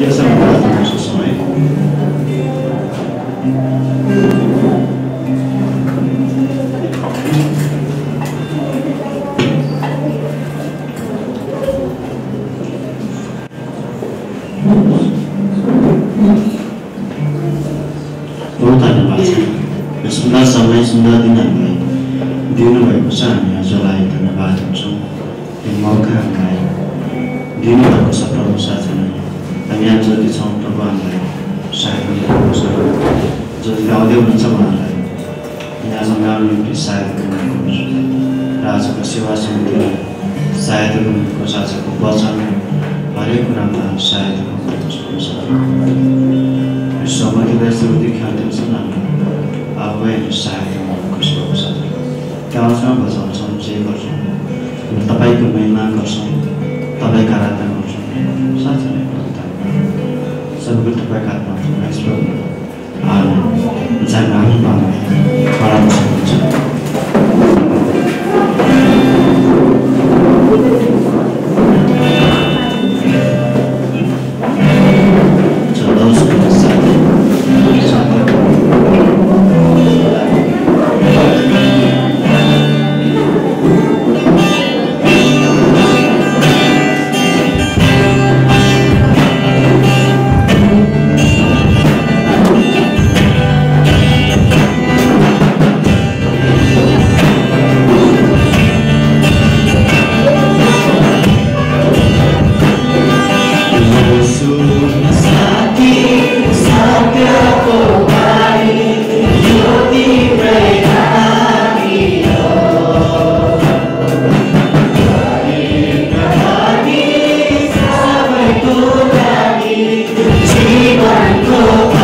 यसलाई प्रार्थना गर्छौँ है 오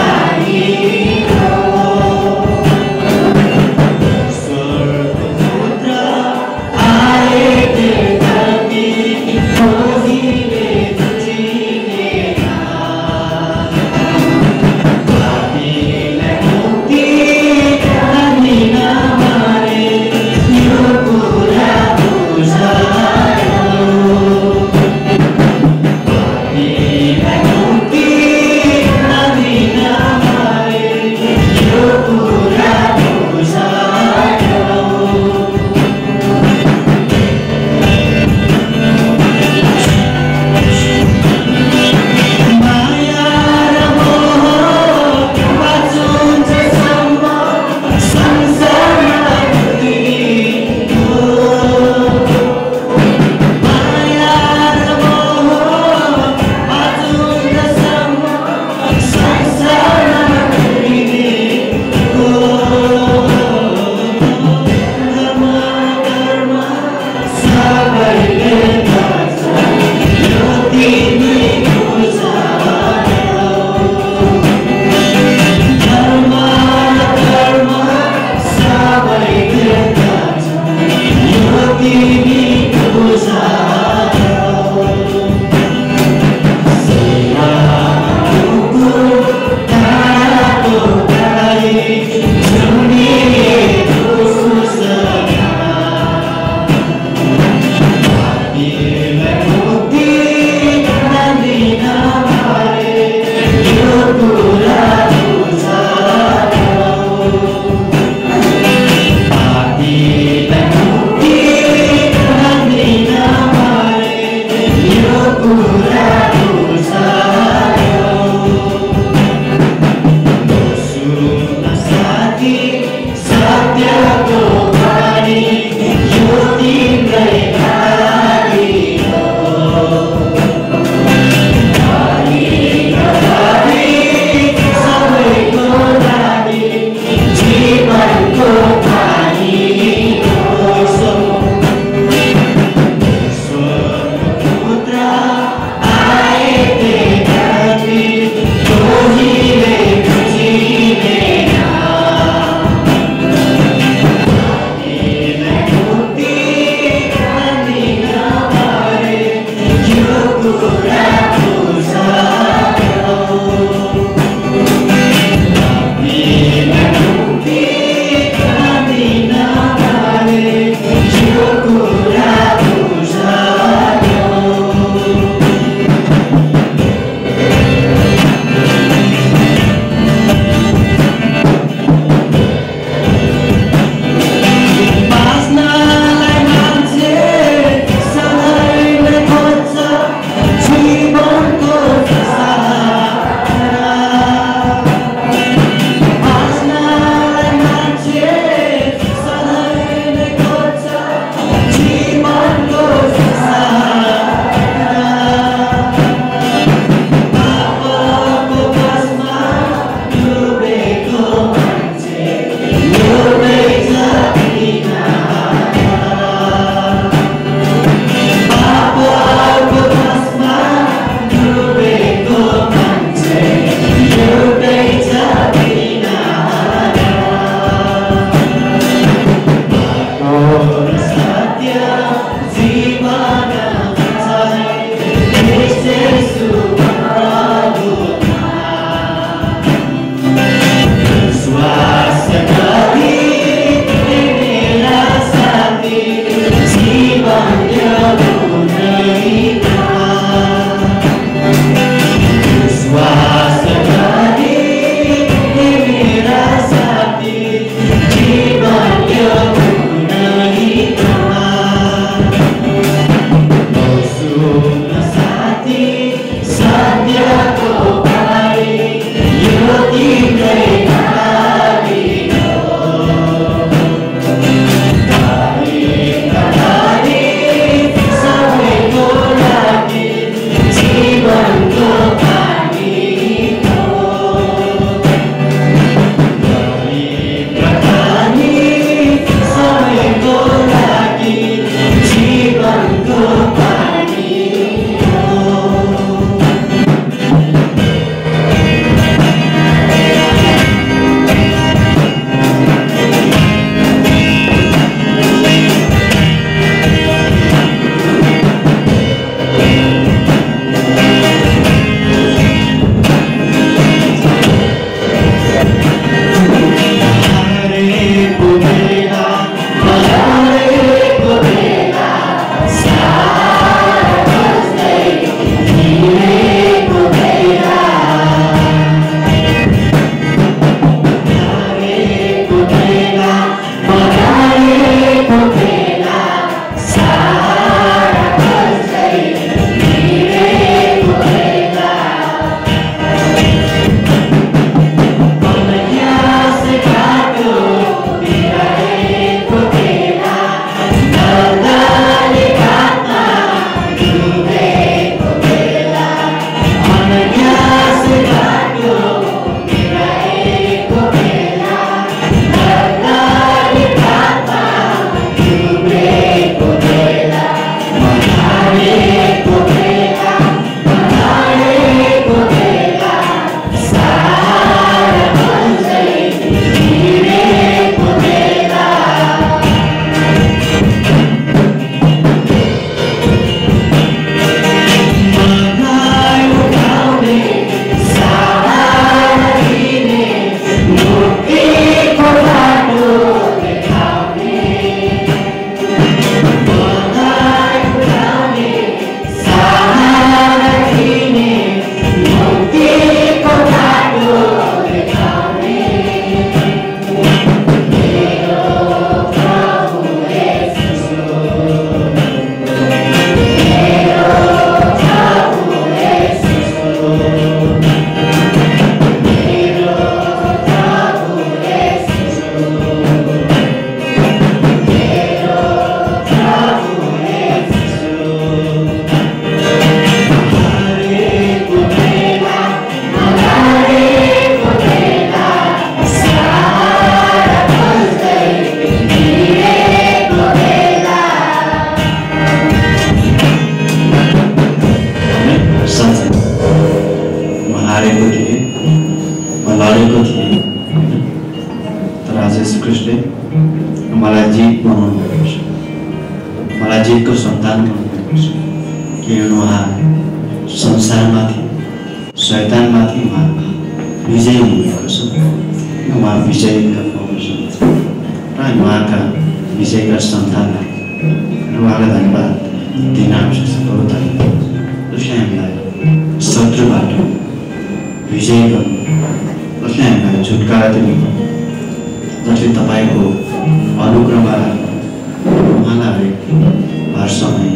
हर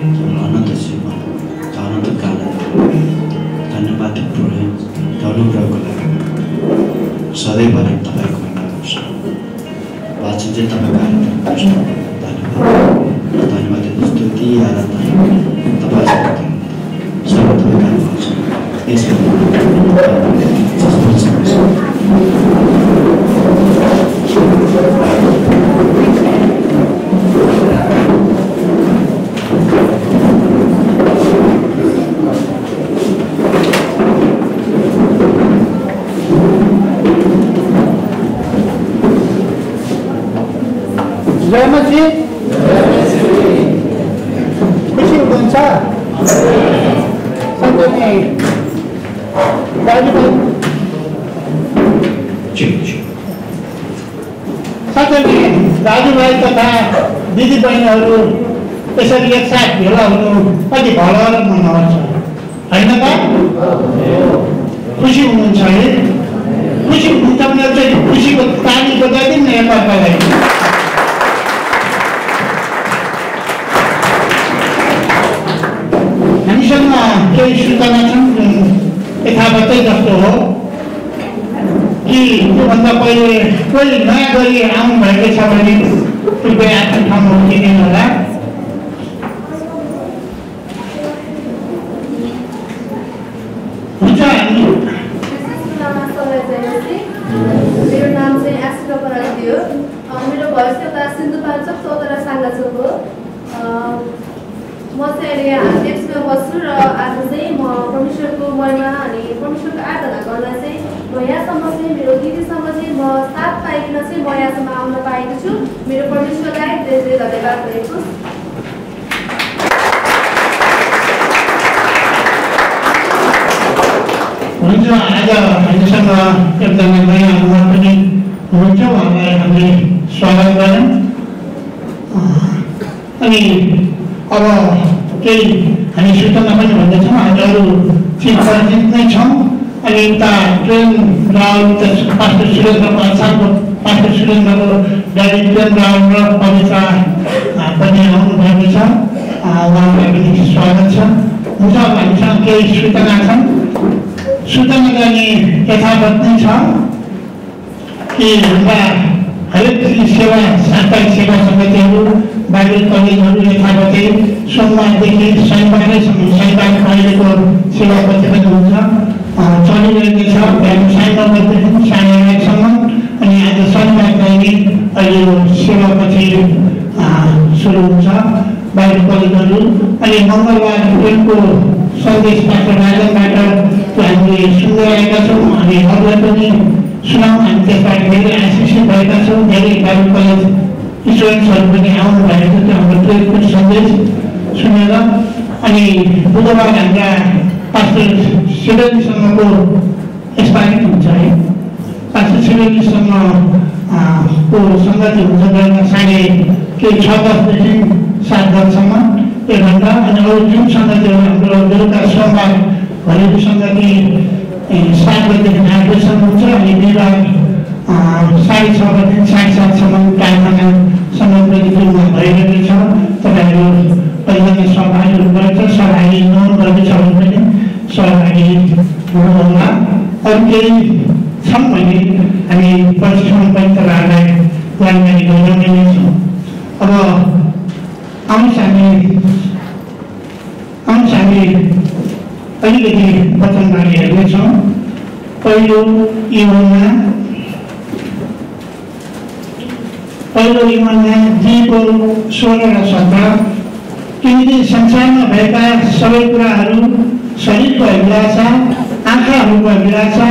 अनन्त काल धन्यवाद अनुग्रहको लागि सधैँभरि तपाईँको हुनुहुन्छ वाचन चाहिँ आराधना धन्यवाद धन्यवाद स्तुति आराधना मेरो नाम चाहिँ एस्ट्रो पराजी हो मेरो भएस यता सिन्धुपाल्चोक चौधरा साङ्गाचोक हो। म चाहिँ अहिले एप्समा बस्छु र आज चाहिँ म परमेश्वरको महिमा अनि परमेश्वरको आराधना गर्न चाहिँ म यहाँसम्म चाहिँ मेरो दिदीसँग चाहिँ म साथ पाइकन चाहिँ म यहाँसम्म आउन पाएको छु। मेरो परमेश्वरलाई धेरै धेरै धन्यवाद भएको हुन्छ आज हामीसँग एकजना नयाँ अनुहार पनि हुनुहुन्छ उहाँलाई हामीले स्वागत गरौँ अनि अब केही हामी सूचना पनि भन्दैछौँ हामीहरू चिज परिचित नै छौँ अनि उता ट्रेन राहुल पास्टर सुरेन्द्रको अछाको पास्टर सुरेन्द्रको ड्याडी ट्रेन राहुल र कविता पनि आउनुभएको छ उहाँलाई पनि स्वागत छ हुन्छ हामीसँग केही सूचना छन् सूचना गर्ने यथावत नै छ कि हाम्रा हरेक सेवा साप्ताहिक सेवा समितिहरू बाइबल कलेजहरू यथावतै सोमबारदेखि शनिबारैसम्म शनिबार कहिलेको सेवापति पनि हुन्छ. चलिरहेको छ बिहान साढे नौ बजीदेखि साढे आठसम्म अनि आज शनिबार कहिले अहिले सेवापछि सुरु हुन्छ. बाइबल कलेजहरू अनि मङ्गलबार ट्रेनको सन्देशबाट राजनबाट त्यो हामीले सुन्दै आएका छौँ अनि अरूलाई पनि सुनाउँ हामी त्यसबाट धेरै आशिषित भएका छौँ धेरै बाइबल कलेज स्टुडेन्ट्सहरू पनि आउनु भएको छ हाम्रो ट्रेनको सन्देश सुनेर अनि बुधबार हाम्रा पास्टर सिडनीसँगको यसपालि हुन्छ है पास्टर सिडनीसँग को सङ्गति हुन्छ साढे के छ दसदेखि सात दससम्म एक घन्टा अनि अरू जुन सङ्गतिहरू हाम्रो बेलुका सोमबार घरेलु सङ्गति सात बजीदेखि आठ हुन्छ अनि बिहिबार साढे छ बजीदेखि साढे सातसम्म टाइममा सङ्गतमा भइरहेको छ तपाईँहरू पहिला सहभागी हुनुपर्छ सहभागी नहुनुभएको छ भने पनि सहभागी हुनुहोला अरू केही छन् भने हामी पछिसम्म पनि तपाईँहरूलाई जानकारी गराउने नै छौँ अब हामी आउनुहोस् हामी अलिकति वचनबारी हेर्नेछौँ पहिलो इवनमा पहिलो इवनमा दिएको सोह्र र सत्र किनकि संसारमा भएका सबै कुराहरू शरीरको अभिलाषा आँखाहरूको अभिलाषा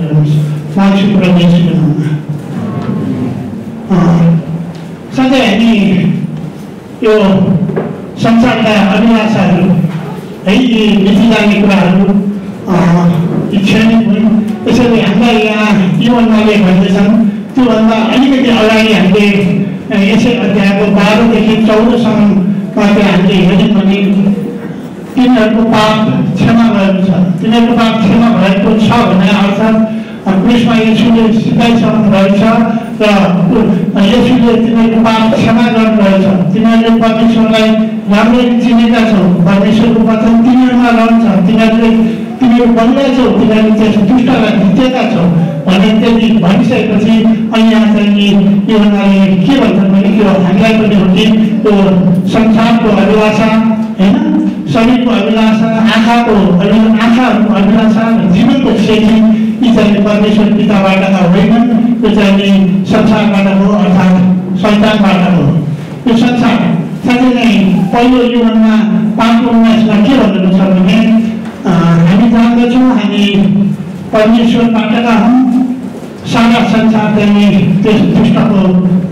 उहाँको प्रदेश सधैँ हामी यो संसारका अभिलाषाहरू है यी बिति जाने कुराहरू क्षणिक हुन् त्यसैले हामीलाई यहाँ युवनमाले भन्दैछन् त्योभन्दा अलिकति अगाडि हामीले यसै अध्यायको बाह्रदेखि चौधसम्ममा चाहिँ हामीले हेऱ्यौँ भने तिनीहरूको पाप क्षमा भएको छ तिनीहरूको पाप क्षमा भएको छ भने अर्थात् क्रिस्मा यसुले सिकाइसक्नु रहेछ र यसुले तिनीहरूको पाप क्षमा गर्नुभएछ तिनीहरूले परमेश्वरलाई राम्ररी चिनेका छौ परमेश्वरको वचन तिनीहरूमा रहन्छ तिनीहरूले तिमीहरू बनिरहेछौ तिनीहरूले त्यस दुष्टलाई जितेका छौ भनेर त्यति भनिसकेपछि अनि यहाँ चाहिँ यो उनीहरूले के भन्छन् भने त्यो हामीलाई पनि हो कि त्यो संसारको अभिलाषा होइन शरीरको अभिलाषा आँखाको आँखाहरूको अभिलाषा जीवनको सेती यी चाहिँ परमेश्वर पिताबाट होइनन् त्यो चाहिँ संसारबाट हो अर्थात् सन्तानबाट हो यो संसार साँच्चै नै पहिलो जीवनमा पाँच उन्नाइसमा के भनेको छ भने हामी जान्दछौँ हामी परमेश्वरबाटका हौँ सारा संसार चाहिँ त्यस दुष्टको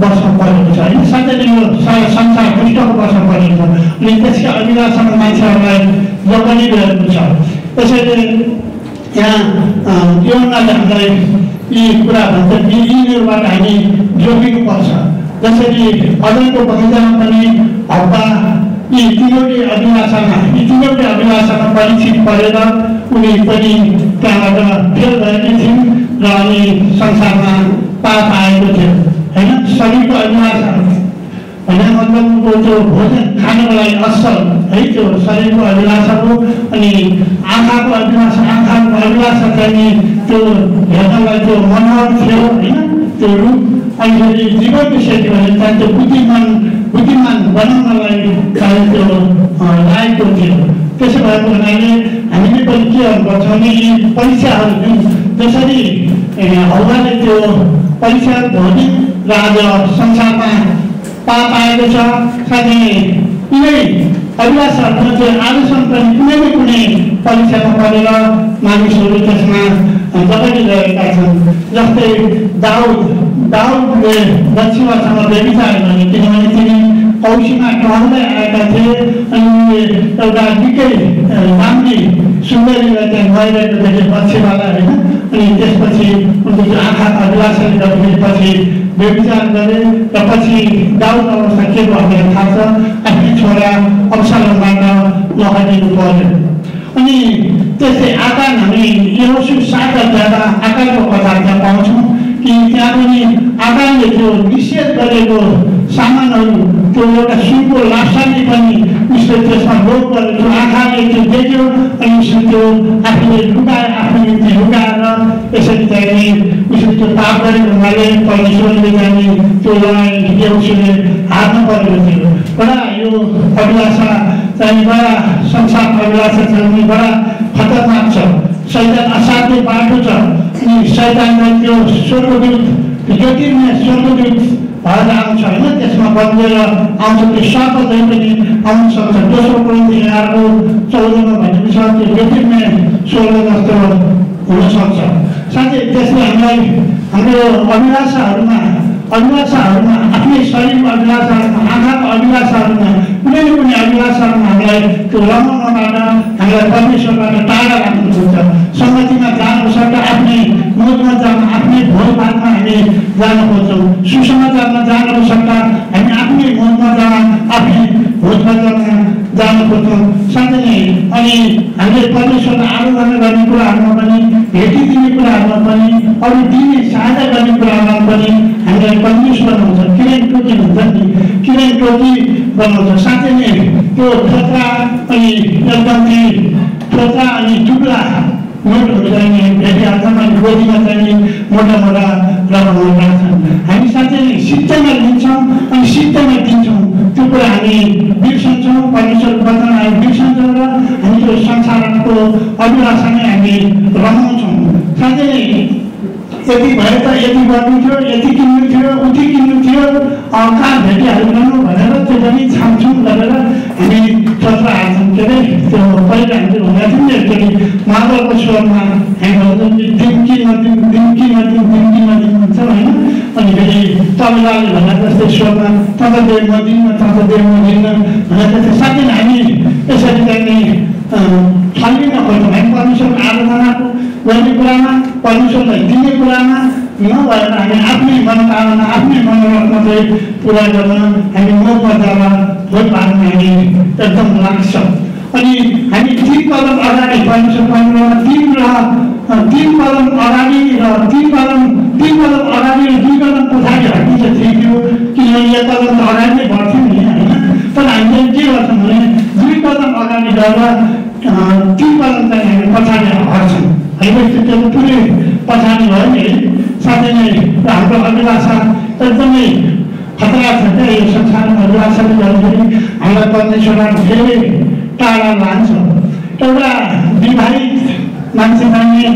वर्षमा परेको छ होइन साथै यो सारा संसार दुष्टको वर्षमा परेको छ अनि त्यसका अभिलाषमा मान्छेहरूलाई जगनी गएको छ त्यसैले यहाँ योनाले हामीलाई यी कुरा भन्छ यिनीहरूबाट हामी जोगिनुपर्छ जसरी अदनको बगैँचामा पनि हप्पा यी तिनवटै अभिलाषामा यी तिनवटै अभिलाषामा परीक्षित परेर उनी पनि त्यहाँबाट फेल भएकी थिइन् र अनि संसारमा पाप आएको थियो होइन? शरीरको अभिलाषा मतलब त्यो भोजन खानको लागि असल है त्यो शरीरको अभिलाषा हो अनि आँखाको अभिलाषा आँखाको अभिलाषा चाहिँ त्यो हेर्नलाई त्यो मनोहर थियो होइन? त्यो रूप अनि फेरि जीवनको सेती भने त्यहाँ त्यो बुद्धिमान बुद्धिमान बनाउनलाई चाहिँ त्यो लागेको थियो। त्यसो भएको हुनाले हामीले पनि के गर्नुपर्छ भने परीक्षाहरू जुन जसरी हौवाले त्यो परीक्षा भौतिक र आज संसारमा पाप आएको छ। साथै कुनै अभिलाषाहरूमा चाहिँ आजसम्म पनि कुनै न कुनै परीक्षामा परेर मानिसहरू त्यसमा दबाइरहेका छन्। जस्तै दाउद दाउदले दक्षिणासँग व्यविचार गर्ने किनभने तिनी औसीमा टहल्दै आएका थिए अनि एउटा निकै राम्री सुन्दरीलाई त्यहाँ गइरहेको देखे पक्षीवाला होइन? अनि त्यसपछि उनको आँखा अभिलाषाले गर्दाखेरि व्यविचार गरे र पछि दाउद अवस्था के भयो थाहा छ। आफ्नै छोरा अवसरबाट लगाइदिनु पर्यो। अनि त्यस्तै आकार हामी यो सात अध्यायमा आकारको त्यहाँ पाउँछौँ। कि त्यहाँ पनि आकारले त्यो निषेध गरेको सामानहरू त्यो एउटा सुनको लासाले पनि उसले त्यसमा लोप गरेको आँखाले त्यो देख्यो अनि उसले त्यो आफूले लुगाएर आफ्नो निम्ति लुगाएर यसरी चाहिँ उसले त्यो पाप गरेको हुनाले परमेश्वरले चाहिँ त्यो लडाइँ देउसीले हार्नु परेको थियो बडा यो अभिलाषा चाहिँ बडा संसारको अभिलाषा चाहिँ बडा खतरनाक छ सैतान असाध्य बाटो छ अनि सैतानलाई त्यो स्वर्गदूत ज्योतिर्मय स्वर्गदूत भएर आउँछ होइन त्यसमा बन्देर आउँछ त्यो सर्प चाहिँ पनि आउन सक्छ दोस्रो कुरो अर्को चौधमा भनेको छ त्यो ज्योतिर्मय स्वर्ग जस्तो हुनसक्छ साथै त्यसले हामीलाई हाम्रो अभिलाषाहरूमा अभिलाषाहरूमा आफ्नै शरीरको अभिलाषाहरूमा आँखाको अभिलाषाहरूमा कुनै न कुनै अभिलाषाहरूमा हामीलाई त्यो रमाउनबाट हामीलाई परमेश्वरबाट टाढा राख्नुहुन्छ सङ्गतिमा जानु सक्दा आफ्नै मोजमा जान आफ्नै भोजभातमा हामी जान खोज्छौँ। सुसमाचारमा जानु सक्दा हामी आफ्नै मोजमा जान आफ्नै भोजभातमा जान साथै नै अनि हामीले परमेश्वरलाई आराधना गर्ने कुराहरूमा पनि भेटिदिने कुराहरूमा पनि अरू दिने सहायता गर्ने कुराहरूमा पनि हामीलाई कन्फ्युज बनाउँछ। किरण टोकी भन्छ नि। किरण टोकी बनाउँछ। साथै नै त्यो थोत्रा अनि एकदम थोत्रा अनि टुक्रा नोटहरू चाहिँ भेटिहाल्छन् अनि गोजीमा चाहिँ मोटा मोटा राख्छन् हामी नै सिद्धमा लिन्छौँ अनि सिद्धमा दिन्छौँ त्यो कुरा हामी बिर्सन्छौँ परमेश्वरको वचन हामी बिर्सन्छौँ र हामी त्यो संसारको अभिलाषा नै हामी साथै नै यति भए त यति गर्नु थियो यति किन्नु थियो उति किन्नु थियो। कहाँ भेटिहाल्नु भनेर त्यो पनि छामछुम गरेर हामी चत्र हाल्छौँ के अरे त्यो पहिला हामीले भनेको थियौँ नि एकचोटि मादलको स्वरमा हामी भन्छौँ कि दिम्की नदिउँ दिम्की नदिउँ दिम्की नदिउँ होइन। अनि फेरि तमिलनाडु भनेर जस्तै स्वरमा तत देव नदिन्न तत देव नदिन्न भनेर त्यो साथै हामी यसरी चाहिँ छान्दिन खोज्छौँ। हामी परमेश्वरको आराधनाको गर्ने कुरामा परमेश्वरलाई दिने कुरामा नभएर हामी आफ्नै मनोकामना आफ्नै मनोरथ मात्रै पुरा गर्न हामी मजामा भोट पार्न हामी एकदम लाग्छ। अनि हामी तिन कदम अगाडि परमेश्वर परमेश्वरमा तिन र तिन कदम अगाडि र तिन कदम तिन कदम अगाडि र दुई कदम पछाडि हटिन्छ थियो किनभने एक कदम त अगाडि नै बढ्थ्यौँ नि होइन? तर हामीले के गर्छौँ भने दुई कदम अगाडि गएर तिन कदम चाहिँ हामी पछाडि हट्छौँ। होइन त्यो पुरै पछाडि भयो नि साथै नै हाम्रो अभिलाषा एकदमै खतरा छ क्या यो संसारमा अभिलाषाले गर्दाखेरि हामीलाई परमेश्वरलाई धेरै टाढा लान्छ एउटा विवाहित मान्छे जाने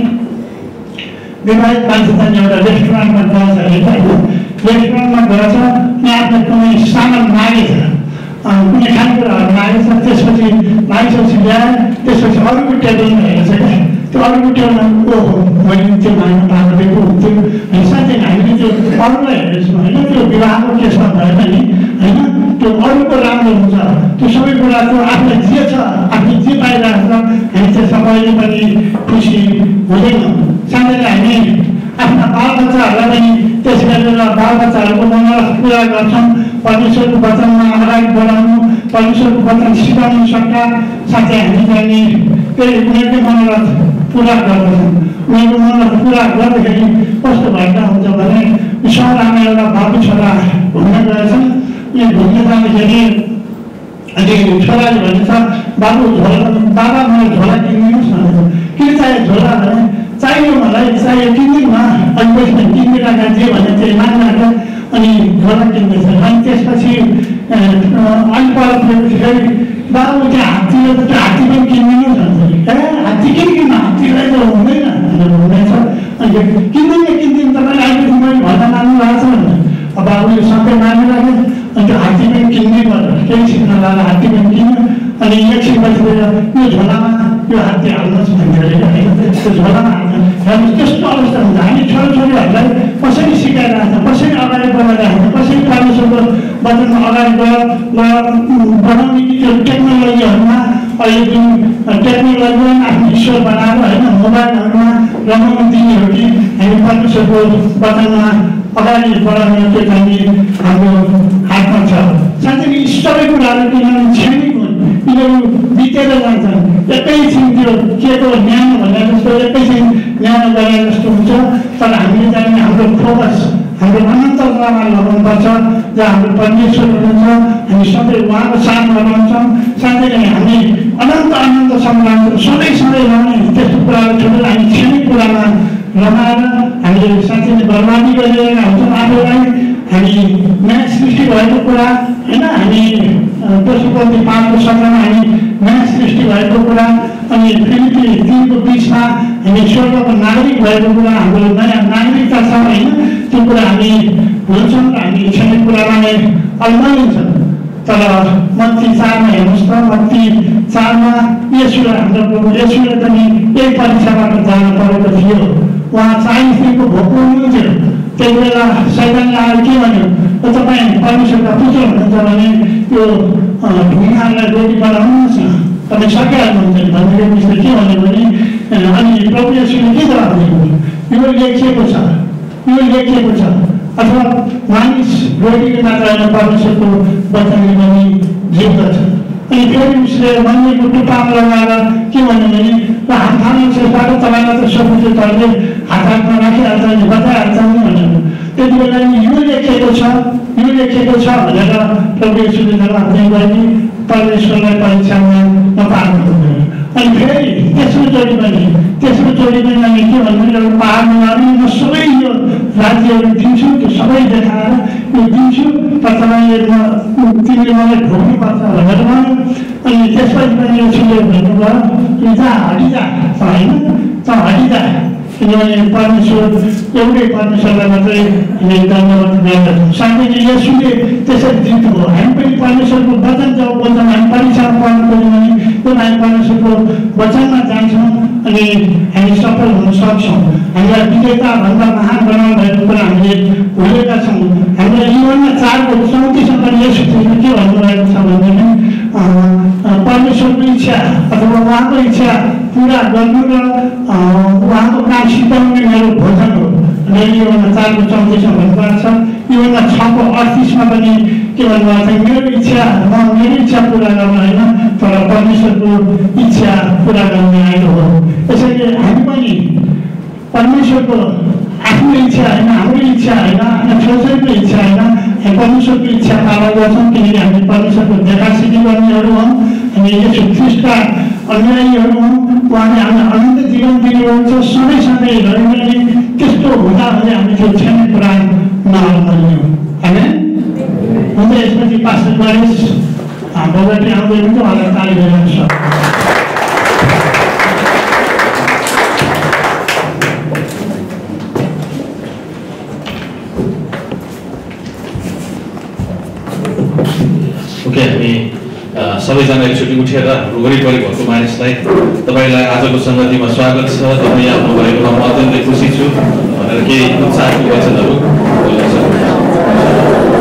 विवाहित मान्छे जाने एउटा रेस्टुरेन्टमा गएछ रेस्टुरेन्टमा गएछ आफ्नो कुनै सामान मागेछ कुनै खानेकुराहरू मागेछ त्यसपछि मागिसकेपछि ल्याएर त्यसपछि अरूको टेबलमा हेरेछ क्या त्यो टेबलमा ओहो मैले त्यो माग्नु दिएको हुन्थ्यो अनि साथै हामीले त्यो अरूलाई हेरेछौँ होइन त्यो विवाहको केसमा भएन नि होइन त्यो अरूको राम्रो हुन्छ त्यो सबै कुरा त्यो आफूलाई जे छ आफूले जे पाइरहेको छ हामी त्यसमा कहिले पनि खुसी हुँदैनौँ साथै हामी आफ्ना बालबच्चाहरूलाई पनि त्यस गरेर बालबच्चाहरूको मनोरथ पुरा गर्छौँ परमेश्वरको वचनमा अगाडि बढाउनु परमेश्वरको वचन सिकाउनु सक्दा साथै हामी चाहिँ त्यही उनीहरूकै मनोरथ पुरा गर्दछौँ। उनीहरूको मनोरथ पुरा गर्दाखेरि कस्तो भएका हुन्छ भने सहरमा एउटा बाबु छोरा घुम्न गएछन् यो घुम्न जाँदाखेरि अनि छोराले भन्छ बाबु झोला बाबा मलाई झोला किनिदिनुहोस् भनेर के चाहियो झोला भने चाहियो मलाई चाहियो किनिदिउँ न अनि त्यसमा किनिरहेका जे भने चाहिँ माग्नाको अनि झोला किन्दैछ। अनि त्यसपछि अलिक फेरि बाबु त्यो हात्तीले त त्यो हात्ती पनि किनिदिनुहोस् भन्छ। किन्नु हात्तीलाई त हुँदैन हुँदैछ अनि किन्दैन किन्दिनँ तपाईँले अहिले मैले भन्दा मान्नु भएको छ अब बाबुले सबै मानिराख्यो अनि त्यो हात्ती पनि किन्दै भनेर केही सिक्न लाएर हात्ती पनि किन्यो अनि एकछिनपछि गएर यो झोलामा यो हात्ती हाल्नुहोस् अरे त्यो झोलामा हाल्छ हेर्नुहोस् त्यस्तो अवस्था हुन्छ हामी छोराछोरीहरूलाई कसरी सिकाइरहेको छ कसरी अगाडि बढाइरहेको छ कसरी परमेश्वरको वचनमा अगाडि बढाउने कि त्यो टेक्नोलोजीहरूमा अहिले जुन टेक्नोलोजीलाई आफ्नो ईश्वर बनाएर होइन मोबाइलहरूमा रमाउनु दिने हो कि हामी परमेश्वरको वचनमा अगाडि बढाउने त्यो चाहिँ हाम्रो हातमा छ साथै सबै कुराहरू किनभने क्षणिक हुन् यिनीहरू बितेर जान्छन् एकैछिन त्यो केको न्यानो भने जस्तो एकैछिन न्यानो गरे जस्तो हुन्छ तर हामीले चाहिँ हाम्रो फोकस हाम्रो अनन्ततामा लगाउनुपर्छ जहाँ हाम्रो परमेश्वर हुनुहुन्छ हामी सबै उहाँको साथमा रहन्छौँ साथै हामी अनन्त रहन्छौँ सधैँ सधैँ रहने त्यस्तो कुराहरू छोडेर हामी क्षणिक कुरामा रमाएर हामीले साँच्चै बर्बादी गरिरहेका हुन्छौँ आफूलाई हामी नयाँ सृष्टि भएको कुरा होइन? हामी कति पाँचको सत्रमा हामी नयाँ सृष्टि भएको कुरा अनि फिलिपी तिनको बिचमा हामी स्वर्गको नागरिक भएको कुरा हाम्रो नयाँ नागरिकता छ होइन? त्यो कुरा हामी भुल्छौँ र हामी क्षणिक कुरामा नै अल्माइन्छौँ तर मत्ती चारमा हेर्नुहोस् त मत्ती चारमा यसुले हाम्रो प्रभु यसुले पनि यही परीक्षाबाट जानु परेको थियो उहाँ चालिस दिनको भोको हुनुहुन्थ्यो त्यति बेला सैतानले आएर के भन्यो त तपाईँ परमेश्वरका पुत्र हुनुहुन्छ भने त्यो ढुङ्गाहरूलाई रोटी बनाउनुहोस् न तपाईँ सकिहाल्नुहुन्छ भन्दाखेरि उसले के भन्यो भने अनि प्रभु यसुले के जवाब दिनुभयो यो लेखिएको छ यो लेखिएको छ अथवा मानिस रोटीको मात्रामा परमेश्वरको वचनले पनि जित्दछ अनि फेरि उसले मन्दिरको टुप्पामा लगाएर के भन्यो भने र हात थाल्नु शेषबाट तपाईँलाई त सबै तलले हात हातमा राखिहाल्छ नि बताइहाल्छ नि भनेर त्यति बेला नि यो लेखिएको छ यो लेखिएको छ भनेर प्रभु दिनुभयो कि परमेश्वरलाई परीक्षामा नपार्नु हुँदैन अनि फेरि तेस्रो चोटि पनि तेस्रो चोटि पनि हामी के भन्नु एउटा पाहाडमा सबै यो राज्यहरू दिन्छु त्यो सबै देखाएर यो दिन्छु तर तपाईँले तिमीले मलाई ढोक्नुपर्छ भनेर भन्यो अनि त्यसपछि पनि यसुले भन्नुभयो कि जा हटिजा होइन त हटिजा किनभने परमेश्वर एउटै परमेश्वरलाई मात्रै धन्यवाद गर्दछौँ साथै यसुले त्यसरी जित्नुभयो हामी पनि परमेश्वरको वचन जब बोल्छौँ हामी परीक्षामा पढ्नु पऱ्यो भने त्यो हामी परमेश्वरको वचनमा जान्छौँ अनि हामी सफल हुन सक्छौँ हामीलाई विजेताभन्दा महान बनाउनु भएको कुरा हामीले भुलेका छौँ हाम्रो जीवनमा चारको चौतिसमा यसो के भन्नुभएको छ भनेदेखि परमेश्वरको इच्छा अथवा उहाँको इच्छा पुरा गर्नु र उहाँको काम सिद्धाउने मेरो भोजन हो अनि योभन्दा चारको चौतिसमा भन्नुभएको छ योभन्दा छको अडतिसमा पनि के भन्नुभएको छ मेरो इच्छा म मेरो इच्छा पुरा गर्न होइन तर परमेश्वरको इच्छा पुरा गर्ने आएको हो यसैले हामी पनि परमेश्वरको आफ्नो इच्छा होइन हाम्रो इच्छा होइन अनि छोरछोरीको इच्छा होइन हामी परमेश्वरको इच्छा पालन गर्छौँ किनकि हामी परमेश्वरको देखासिद्धि गर्नेहरू हौँ अनि यसो ख्रिस्टका अनुयायीहरू हौँ उहाँले हामीलाई अनन्त जीवन दिनुहुन्छ सधैँ सधैँ रहने त्यस्तो हुँदा हुँदै हामी त्यो क्षण पुराण नहाल्यौँ होइन हुन्छ यसपछि पास गणेश भगवती आउँदै हुन्छ उहाँलाई ताली बजाउनु सक्छ ओके हामी सबैजना एकचोटि उठेर हाम्रो वरिपरि भएको मानिसलाई तपाईँलाई आजको सङ्गतिमा स्वागत छ तपाईँ म अत्यन्तै खुसी छु भनेर केही उत्साहको वचनहरू बोल्न सक्नुहुन्छ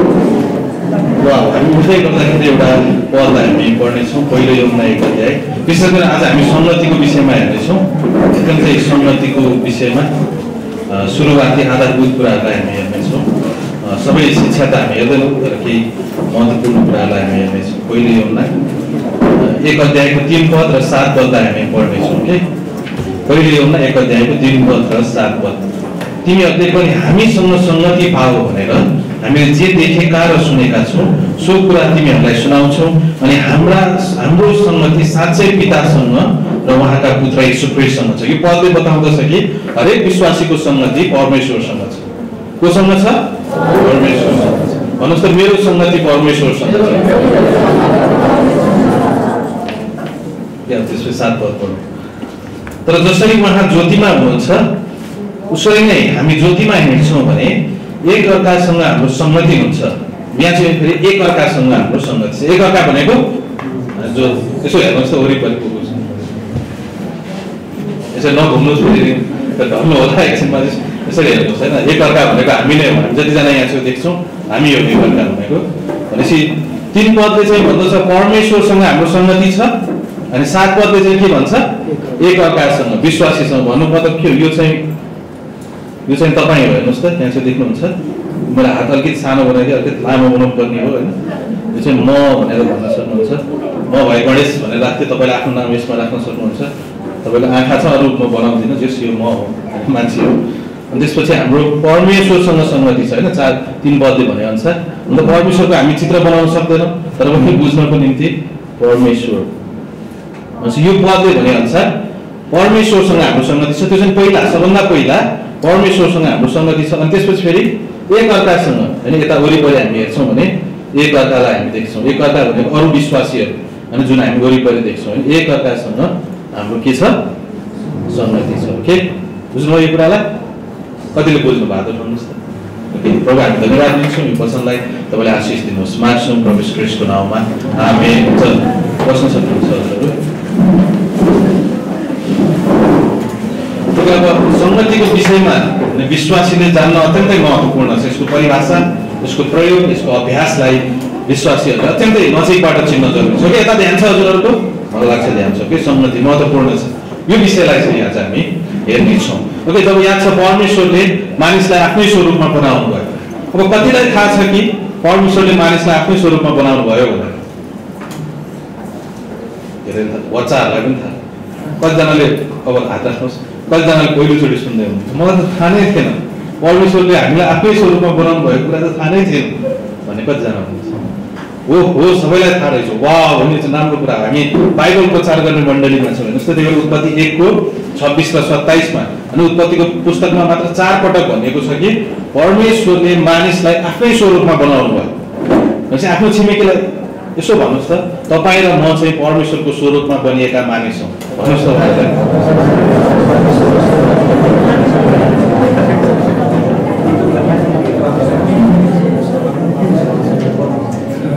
र हामी उठ्दै गर्दाखेरि एउटा पदलाई हामी पढ्नेछौँ पहिलो योगमा एक अध्याय विशेष गरी आज हामी सङ्गतिको विषयमा हेर्नेछौँ एकदमै सङ्गतिको विषयमा अ, सुरुवाती आधारभूत कुराहरूलाई हामी हेर्नेछौँ सबै शिक्षा त हामी हेर्दैनौँ तर केही महत्त्वपूर्ण कुराहरूलाई हामी हेर्नेछौँ पहिलो योगमा एक अध्यायको तिन पद र सात पदलाई हामी पढ्नेछौँ के पहिलो योगमा एक अध्यायको तिन पद र सात पद। तिमीहरूले पनि हामीसँग सङ्गति पाओ भनेर हामीले जे देखेका र सुनेका छौँ सो कुरा तिमीहरूलाई सुनाउँछौँ। अनि हाम्रा हाम्रो सङ्गति साँच्चै पितासँग र उहाँका पुत्र यीशुख्रिस्टसँग छ। यो पदले बताउँदछ कि हरेक विश्वासीको सङ्गति परमेश्वरसँग छ। कोसँग छ? परमेश्वरसँग छ। भन्नुहोस् त मेरो सङ्गति परमेश्वरसँग छ। त्यसपछि सात पद पढौँ। तर जसरी उहाँ ज्योतिमा हुनुहुन्छ उसरी नै हामी ज्योतिमा हिँड्छौँ भने एक अर्कासँग हाम्रो सङ्गति हुन्छ। यहाँ चाहिँ फेरि एक अर्कासँग हाम्रो सङ्गति छ। एक अर्का भनेको जो यसो हेर्नुहोस् त वरिपरि पुग्नुहोस् यसो नघुम्नुहोस् फेरि धर्नु होला एकछिनमा यसरी हेर्नुहोस् होइन एक अर्का भनेको हामी नै हो जतिजना यहाँ छौँ देख्छौँ हामी हो एक अर्का भनेको भनेपछि तिन पदले चाहिँ भन्दछ परमेश्वरसँग हाम्रो सङ्गति छ अनि सात पदले चाहिँ के भन्छ एक अर्कासँग विश्वासीसँग भन्नु मतलब के हो यो चाहिँ यो चाहिँ तपाईँ हो हेर्नुहोस् त त्यहाँ चाहिँ देख्नुहुन्छ मेरो हात अलिकति सानो बनाइदियो अलिकति लामो बनाउनु पर्ने हो होइन यो चाहिँ म भनेर भन्न सक्नुहुन्छ म भाइ गणेश भनेर राख्थेँ तपाईँले आफ्नो नाम यसमा राख्न सक्नुहुन्छ तपाईँको आँखा छ अरू म बनाउँदिनँ जस यो म मान्छे हो। अनि त्यसपछि हाम्रो परमेश्वरसँग सङ्गति छ होइन? चार तिन पदले भने अनुसार। अन्त परमेश्वरको हामी चित्र बनाउन सक्दैनौँ तर पनि बुझ्नको निम्ति परमेश्वर। यो पदले भने अनुसार परमेश्वरसँग हाम्रो सङ्गति छ। त्यो चाहिँ पहिला सबभन्दा पहिला परमेश्वरसँग हाम्रो सङ्गति छ। अनि त्यसपछि फेरि एक अर्कासँग होइन? यता वरिपरि हामी हेर्छौँ भने एक अर्कालाई हामी देख्छौँ। एक अर्का भनेको अरू विश्वासीहरू अनि जुन हामी वरिपरि देख्छौँ होइन? एक अर्कासँग हाम्रो के छ? सङ्गति छ ओके? बुझ्नुभयो यो कुरालाई? कतिले बुझ्नु भएको भन्नुहोस् त। ओके प्रभु हामी धन्यवाद दिन्छौँ यो वचनलाई तपाईँले आशिष दिनुहोस्। माग्छौँ प्रवेश क्रिस्टको नाउँमा। हामी बस्न सक्नुहुन्छ अब सङ्गतिको विषयमा विश्वासीले जान्न अत्यन्तै महत्त्वपूर्ण छ। यसको परिभाषा यसको प्रयोग यसको अभ्यासलाई विश्वासीहरूले अत्यन्तै नजिकबाट चिन्न जरुरी छ। कि यता ध्यान छ हजुरहरूको? मलाई लाग्छ ध्यान कि सङ्गति महत्त्वपूर्ण छ? यो विषयलाई चाहिँ यहाँ चाहिँ हामी हेर्नेछौँ। ओके जब याद छ परमेश्वरले मानिसलाई आफ्नै स्वरूपमा बनाउनु भयो अब कतिलाई थाहा छ कि परमेश्वरले मानिसलाई आफ्नै स्वरूपमा बनाउनु भयो भनेर के बच्चाहरूलाई पनि थाहा। कतिजनाले अब हात राख्नुहोस्। कतिजनाले पहिलोचोटि सुन्दै हुनुहुन्छ। मलाई त थाहा नै थिएन। परमेश्वरले हामीलाई आफ्नै स्वरूपमा बनाउनु भएको कुरा त थाहा नै थिएन। भन्ने कतिजना हुनुहुन्छ? हो हो सबैलाई थाहा रहेछ वा भन्ने चाहिँ राम्रो कुरा हो हामी बाइबल प्रचार गर्ने मण्डलीमा छौँ होइन भन्नुहोस् त भएर उत्पत्ति एकको छब्बिस र सत्ताइसमा अनि उत्पत्तिको पुस्तकमा मात्र चार पटक भनिएको छ कि परमेश्वरले मानिसलाई आफ्नै स्वरूपमा बनाउनु भयो भनेपछि आफ्नो छिमेकीलाई यसो भन्नुहोस् त तपाईँ र म चाहिँ परमेश्वरको स्वरूपमा बनिएका मानिस हौँ भन्नुहोस् त उहाँलाई।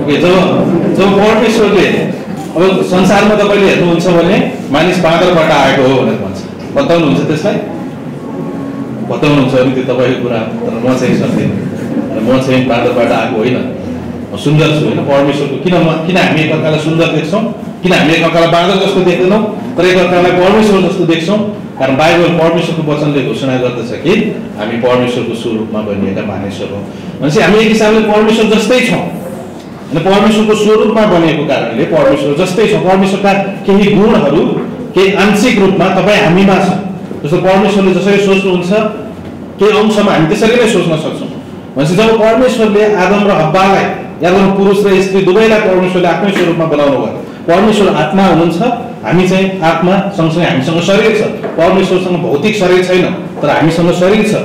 ओके जब जब परमेश्वरले अब संसारमा तपाईँले हेर्नुहुन्छ भने मानिस बाँदरबाट आएको हो भनेर भन्छ। बताउनुहुन्छ त्यसलाई? बताउनुहुन्छ त्यो तपाईँको कुरा तर म चाहिँ सक्दिनँ म चाहिँ बाँदरबाट आएको होइन। म सुन्दर छु होइन परमेश्वरको किन किन हामी एकअर्कालाई सुन्दर देख्छौँ? किन हामी एकअर्कालाई बाँदर जस्तो देख्दैनौँ? तर एकअर्कालाई परमेश्वर जस्तो देख्छौँ? कारण बाइबल परमेश्वरको वचनले घोषणा गर्दछ कि हामी परमेश्वरको स्वरूपमा बनिएका मानिसहरू हौँ। भनेपछि हामी एक हिसाबले परमेश्वर जस्तै छौँ। अनि परमेश्वरको स्वरूपमा बनिएको कारणले परमेश्वर जस्तै छ परमेश्वरका केही गुणहरू केही आंशिक रूपमा तपाईँ हामीमा छ जस्तो परमेश्वरले जसरी सोच्नुहुन्छ केही अंशमा हामी त्यसरी नै सोच्न सक्छौँ। भनेपछि जब परमेश्वरले आदम र हब्बालाई या गर्नु पुरुष र स्त्री दुवैलाई परमेश्वरले आफ्नै स्वरूपमा बनाउनु भयो परमेश्वर आत्मा हुनुहुन्छ हामी चाहिँ आत्मा सँगसँगै हामीसँग शरीर छ। परमेश्वरसँग भौतिक शरीर छैन तर हामीसँग शरीर छ।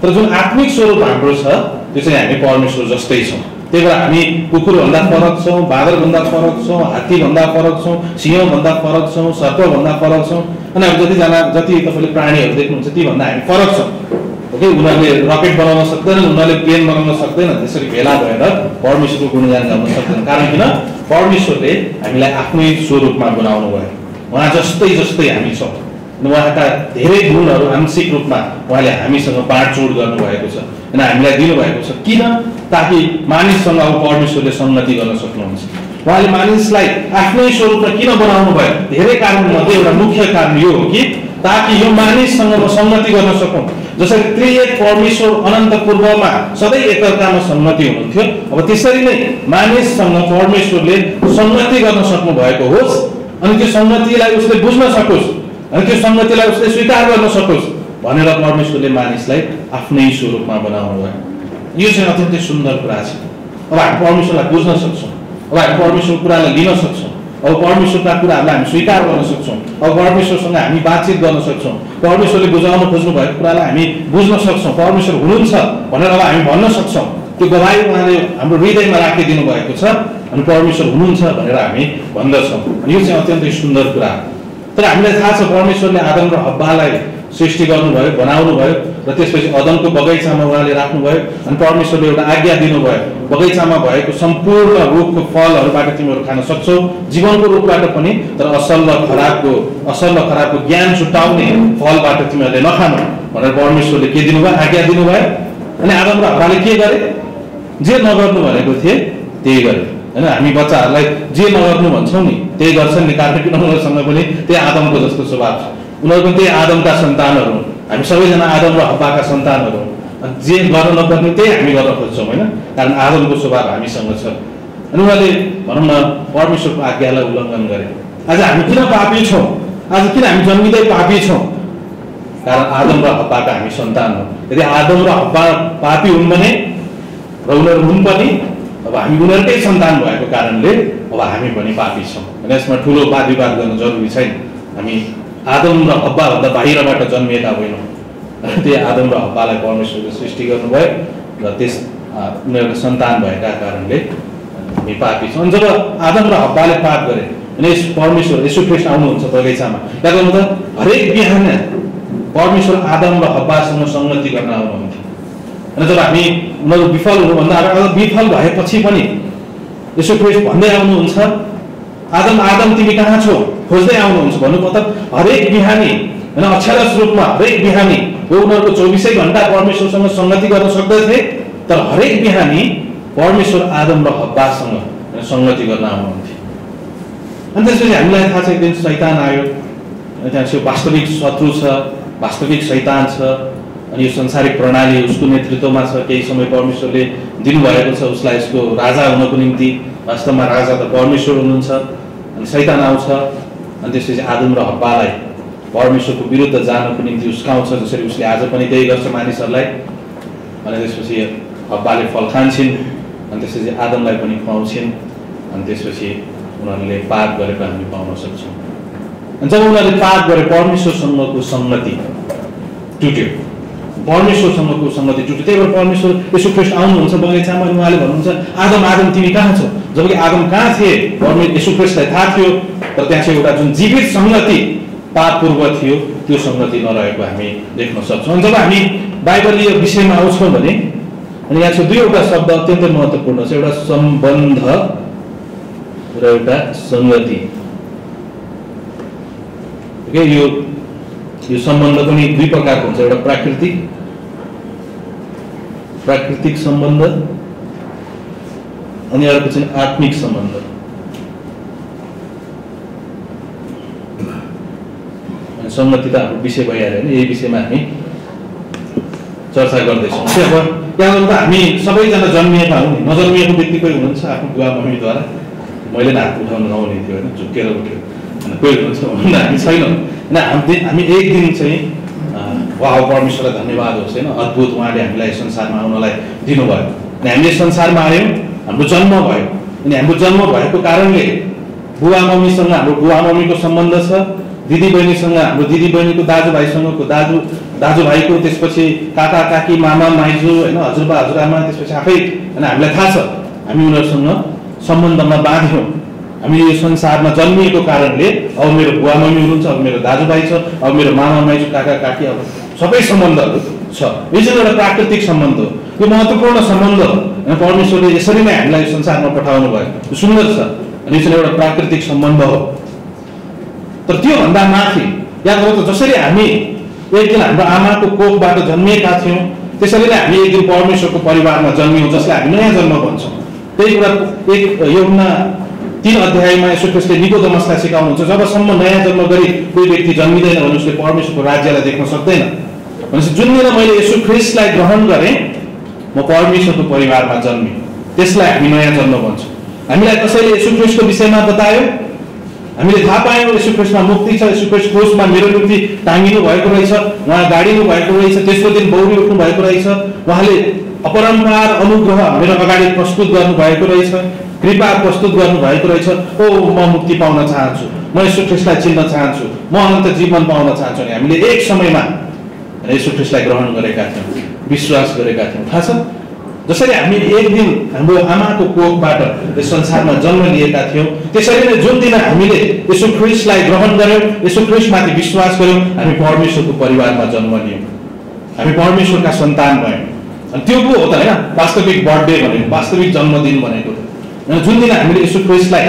तर जुन आत्मिक स्वरूप हाम्रो छ त्यो चाहिँ हामी परमेश्वर जस्तै छौँ। त्यही भएर हामी कुकुरभन्दा फरक छौँ बाँदरभन्दा फरक छौँ हात्तीभन्दा फरक छौँ सिंहभन्दा फरक छौँ सर्पभन्दा फरक छौँ। अनि अब जतिजना जति तपाईँले प्राणीहरू देख्नुहुन्छ तीभन्दा हामी फरक छौँ। ओके? उनीहरूले रकेट बनाउन सक्दैनन् उनीहरूले प्लेन बनाउन सक्दैन त्यसरी भेला भएर परमेश्वरको गुणगान गाउन सक्दैन कारण किन? परमेश्वरले हामीलाई आफ्नै स्वरूपमा बनाउनु भयो। उहाँ जस्तै जस्तै हामी छौँ। उहाँका धेरै गुणहरू आंशिक रूपमा उहाँले हामीसँग बाँडचुँड गर्नुभएको छ। अनि हामीलाई दिनुभएको छ। किन? ताकि मानिससँग अब परमेश्वरले सङ्गति गर्न सक्नुहुन्छ। उहाँले मानिसलाई आफ्नै स्वरूपमा किन बनाउनु भयो? धेरै कारणमध्ये एउटा मुख्य कारण यो हो कि ताकि यो मानिससँग म सङ्गति गर्न सकौँ। जसरी त्रिएक परमेश्वर अनन्त पूर्वमा सधैँ एकअर्कामा सङ्गति हुनुहुन्थ्यो अब त्यसरी नै मानिससँग परमेश्वरले सङ्गति गर्न सक्नु भएको होस् अनि त्यो सङ्गतिलाई उसले बुझ्न सकोस् अनि त्यो सङ्गतिलाई उसले स्वीकार गर्न सकोस् भनेर परमेश्वरले मानिसलाई आफ्नै स्वरूपमा बनाउनु भयो यो चाहिँ अत्यन्तै सुन्दर कुरा छ अब हामी परमेश्वरलाई बुझ्न सक्छौँ अब हामी परमेश्वरको कुरालाई लिन सक्छौँ अब परमेश्वरका कुराहरूलाई हामी स्वीकार गर्न सक्छौँ अब परमेश्वरसँग हामी बातचित गर्न सक्छौँ परमेश्वरले बुझाउन खोज्नु भएको कुरालाई हामी बुझ्न सक्छौँ परमेश्वर हुनुहुन्छ भनेर अब हामी भन्न सक्छौँ त्यो गवाई उहाँले हाम्रो हृदयमा राखिदिनु भएको छ अनि परमेश्वर हुनुहुन्छ भनेर हामी भन्दछौँ यो चाहिँ अत्यन्तै सुन्दर कुरा तर हामीलाई थाहा छ परमेश्वरले आदम र हब्बालाई सृष्टि गर्नुभयो बनाउनु भयो र त्यसपछि अदमको बगैँचामा उहाँले राख्नुभयो अनि परमेश्वरले एउटा आज्ञा दिनुभयो। बगैँचामा भएको सम्पूर्ण रुखको फलहरूबाट तिमीहरू खान सक्छौ जीवनको रुखबाट पनि तर असल र खराबको असल र खराबको ज्ञान छुट्याउने फलबाट तिमीहरूले नखानु भनेर परमेश्वरले के दिनुभयो? आज्ञा दिनुभयो। अनि आदम र हब्बाले के गरे? जे नगर्नु भनेको थिए त्यही गरे। होइन हामी बच्चाहरूलाई जे नगर्नु भन्छौँ नि त्यही गर्छन् नि कारण किन उनीहरूसँग पनि त्यही आदमको जस्तो स्वभाव छ। उनीहरू पनि त्यही आदमका सन्तानहरू हुन्। हामी सबैजना आदम र हब्बाका सन्तानहरू जे गर्न नपर्ने त्यही हामी गर्न खोज्छौँ होइन? कारण आदमको स्वभाव हामीसँग छ। अनि उनीहरूले भनौँ न परमेश्वरको आज्ञालाई उल्लङ्घन गरे। आज हामी किन पापी छौँ? आज किन हामी जन्मिँदै पापी छौँ? कारण आदम र हब्बाका हामी सन्तान हौँ। यदि आदम र हब्बा पापी हुन् भने र उनीहरू हुन् पनि अब हामी उनीहरूकै सन्तान भएको कारणले अब हामी पनि पापी छौँ। यसमा ठुलो वाद विवाद गर्न जरुरी छैन। हामी आदम र हब्बाभन्दा बाहिरबाट जन्मिएका होइनौँ त्यही आदम र हब्बालाई परमेश्वरले सृष्टि गर्नुभयो र त्यस उनीहरूको सन्तान भएका कारणले हामी पापी छौँ जब आदम र हब्बाले पाप गरे अनि परमेश्वर यसो ख्रिस्ट आउनुहुन्छ बगैँचामा त्यहाँ गर्नु त हरेक बिहान परमेश्वर आदम र हब्बासँग सङ्गति गर्न आउनुहुन्थ्यो। अनि जब हामी उनीहरू विफल हुनुभन्दा अगाडि विफल भएपछि पनि यसो ख्रिस्ट भन्दै आउनुहुन्छ आदम आदम तिमी कहाँ छौ? खोज्दै आउनुहुन्छ भन्नु मतलब हरेक बिहानी होइन अक्षरस रूपमा हरेक बिहानी यो उनीहरूको चौबिसै घन्टा परमेश्वरसँग सङ्गति गर्न सक्दथे तर हरेक बिहानी परमेश्वर आदम र हब्बासँग सङ्गति गर्न आउनुहुन्थ्यो। अनि त्यसपछि हामीलाई थाहा छ एक दिन शैतान आयो त्यहाँ त्यो वास्तविक शत्रु छ वास्तविक शैतान छ अनि यो संसारिक प्रणाली उसको नेतृत्वमा छ केही समय परमेश्वरले दिनुभएको छ उसलाई यसको राजा हुनको निम्ति वास्तवमा राजा त परमेश्वर हुनुहुन्छ अनि शैतान आउँछ अनि त्यसपछि आदम र हब्बालाई परमेश्वरको विरुद्ध जानको निम्ति उस्काउँछ जसरी उसले आज पनि त्यही गर्छ मानिसहरूलाई। अनि त्यसपछि हब्बाले फल खान्छन् अनि त्यसपछि आदमलाई पनि खुवाउँछिन् अनि त्यसपछि उनीहरूले पाप गरेको हामी पाउन सक्छौँ। जब उनीहरूले पाप गरे परमेश्वरसँगको सङ्गति टुट्यो। परमेश्वरसँगको सङ्गति टुट्यो। त्यही भएर परमेश्वर यसो ख्रिस्ट आउनुहुन्छ बगैँचामा अनि उहाँले भन्नुहुन्छ आदम आदम तिमी कहाँ छौ? जबकि आदम कहाँ थिए परमे यसो ख्रिस्टलाई थाहा थियो। तर त्यहाँ चाहिँ एउटा जुन जीवित सङ्गति पाप पूर्व थियो त्यो सङ्गति नरहेको हामी देख्न सक्छौँ। जब हामी बाइबलीय विषयमा आउँछौँ भने अनि यहाँ चाहिँ दुईवटा शब्द अत्यन्तै महत्त्वपूर्ण छ। एउटा सम्बन्ध र एउटा सङ्गति यो यो सम्बन्ध पनि दुई प्रकारको हुन्छ। एउटा प्राकृतिक प्राकृतिक सम्बन्ध अनि अर्को चाहिँ आत्मिक सम्बन्ध। सङ्गति त हाम्रो विषय भइहाल्यो होइन यही विषयमा हामी चर्चा गर्दैछौँ। त्यो अब त्यहाँ त हामी सबैजना जन्मिएका हौँ नजन्मिएको व्यक्ति कोही हुनुहुन्छ आफ्नो बुवा मम्मीद्वारा मैले हात उठाउनु नहुने थियो होइन झुक्केर उठ्यो। कोही हुनुहुन्छ भन्नु हामी छैनौँ। होइन हामी हामी एक दिन चाहिँ वा परमेश्वरलाई धन्यवाद होस् होइन। अद्भुत उहाँले हामीलाई संसारमा आउनलाई दिनुभयो। अनि हामीले संसारमा आयौँ हाम्रो जन्म भयो। अनि हाम्रो जन्म भएको कारणले बुवा मम्मीसँग हाम्रो बुवा मम्मीको सम्बन्ध छ। दिदी बहिनीसँग हाम्रो दिदी बहिनीको दाजुभाइसँगको दाजु दाजुभाइको त्यसपछि काका काकी मामा माइजू होइन हजुरबा हजुरआमा त्यसपछि आफै होइन हामीलाई थाहा छ। हामी उनीहरूसँग सम्बन्धमा बाँध्यौँ। हामी यो संसारमा जन्मिएको कारणले अब मेरो बुवा मम्मी हुनुहुन्छ अब मेरो दाजुभाइ छ अब मेरो मामा माइजू काका काकी अब सबै सम्बन्धहरू छ। यो चाहिँ एउटा प्राकृतिक सम्बन्ध हो। यो महत्त्वपूर्ण सम्बन्ध हो। होइन परमेश्वरले यसरी नै हामीलाई संसारमा पठाउनु भयो सुन्दर छ। अनि यो चाहिँ एउटा प्राकृतिक सम्बन्ध हो। तर त्योभन्दा माथि याद गर्नु जसरी हामी एक दिन हाम्रो आमाको कोखबाट जन्मिएका थियौँ त्यसरी नै हामी एक दिन परमेश्वरको परिवारमा जन्मियौँ जसलाई हामी नयाँ जन्म भन्छौँ। त्यही कुरा एक योगमा तिन अध्यायमा यसो ख्रिस्टले निकोदमसलाई सिकाउनुहुन्छ जबसम्म नयाँ जन्म गरी कोही व्यक्ति जन्मिँदैन भने उसले परमेश्वरको राज्यलाई देख्न सक्दैन। भनेपछि जुन दिन मैले यसो ख्रिस्टलाई ग्रहण गरेँ म परमेश्वरको परिवारमा जन्मेँ। त्यसलाई हामी नयाँ जन्म भन्छौँ। हामीलाई कसैले यसो ख्रिस्टको विषयमा बतायो? हामीले थाहा पायौँ यसो ख्रिस्टमा मुक्ति छ यसो ख्रिस्ट क्रोसमा मेरो निम्ति टाँगिनु भएको रहेछ उहाँ गाडिनु भएको रहेछ तेस्रो दिन बौरी उठ्नु भएको रहेछ। उहाँले अपरम्पार अनुग्रह मेरो अगाडि प्रस्तुत गर्नुभएको रहेछ कृपा प्रस्तुत गर्नुभएको रहेछ। ओ म मुक्ति पाउन चाहन्छु म यसो ख्रिस्टलाई चिन्न चाहन्छु म अनन्त जीवन पाउन चाहन्छु अनि हामीले एक समयमा यसो ख्रिस्टलाई ग्रहण गरेका थियौँ विश्वास गरेका थियौँ। थाहा छ? जसरी हामी एक दिन हाम्रो आमाको कोखबाट यस संसारमा जन्म लिएका थियौँ त्यसरी नै जुन दिन हामीले यसो ख्रिस्टलाई ग्रहण गऱ्यौँ यसो ख्रिस्टमाथि विश्वास गऱ्यौँ हामी परमेश्वरको परिवारमा जन्म लियौँ। हामी परमेश्वरका सन्तान भयौँ। अनि त्यो पो हो त होइन वास्तविक बर्थडे भनेको वास्तविक जन्मदिन भनेको। जुन दिन हामीले यसो ख्रिस्टलाई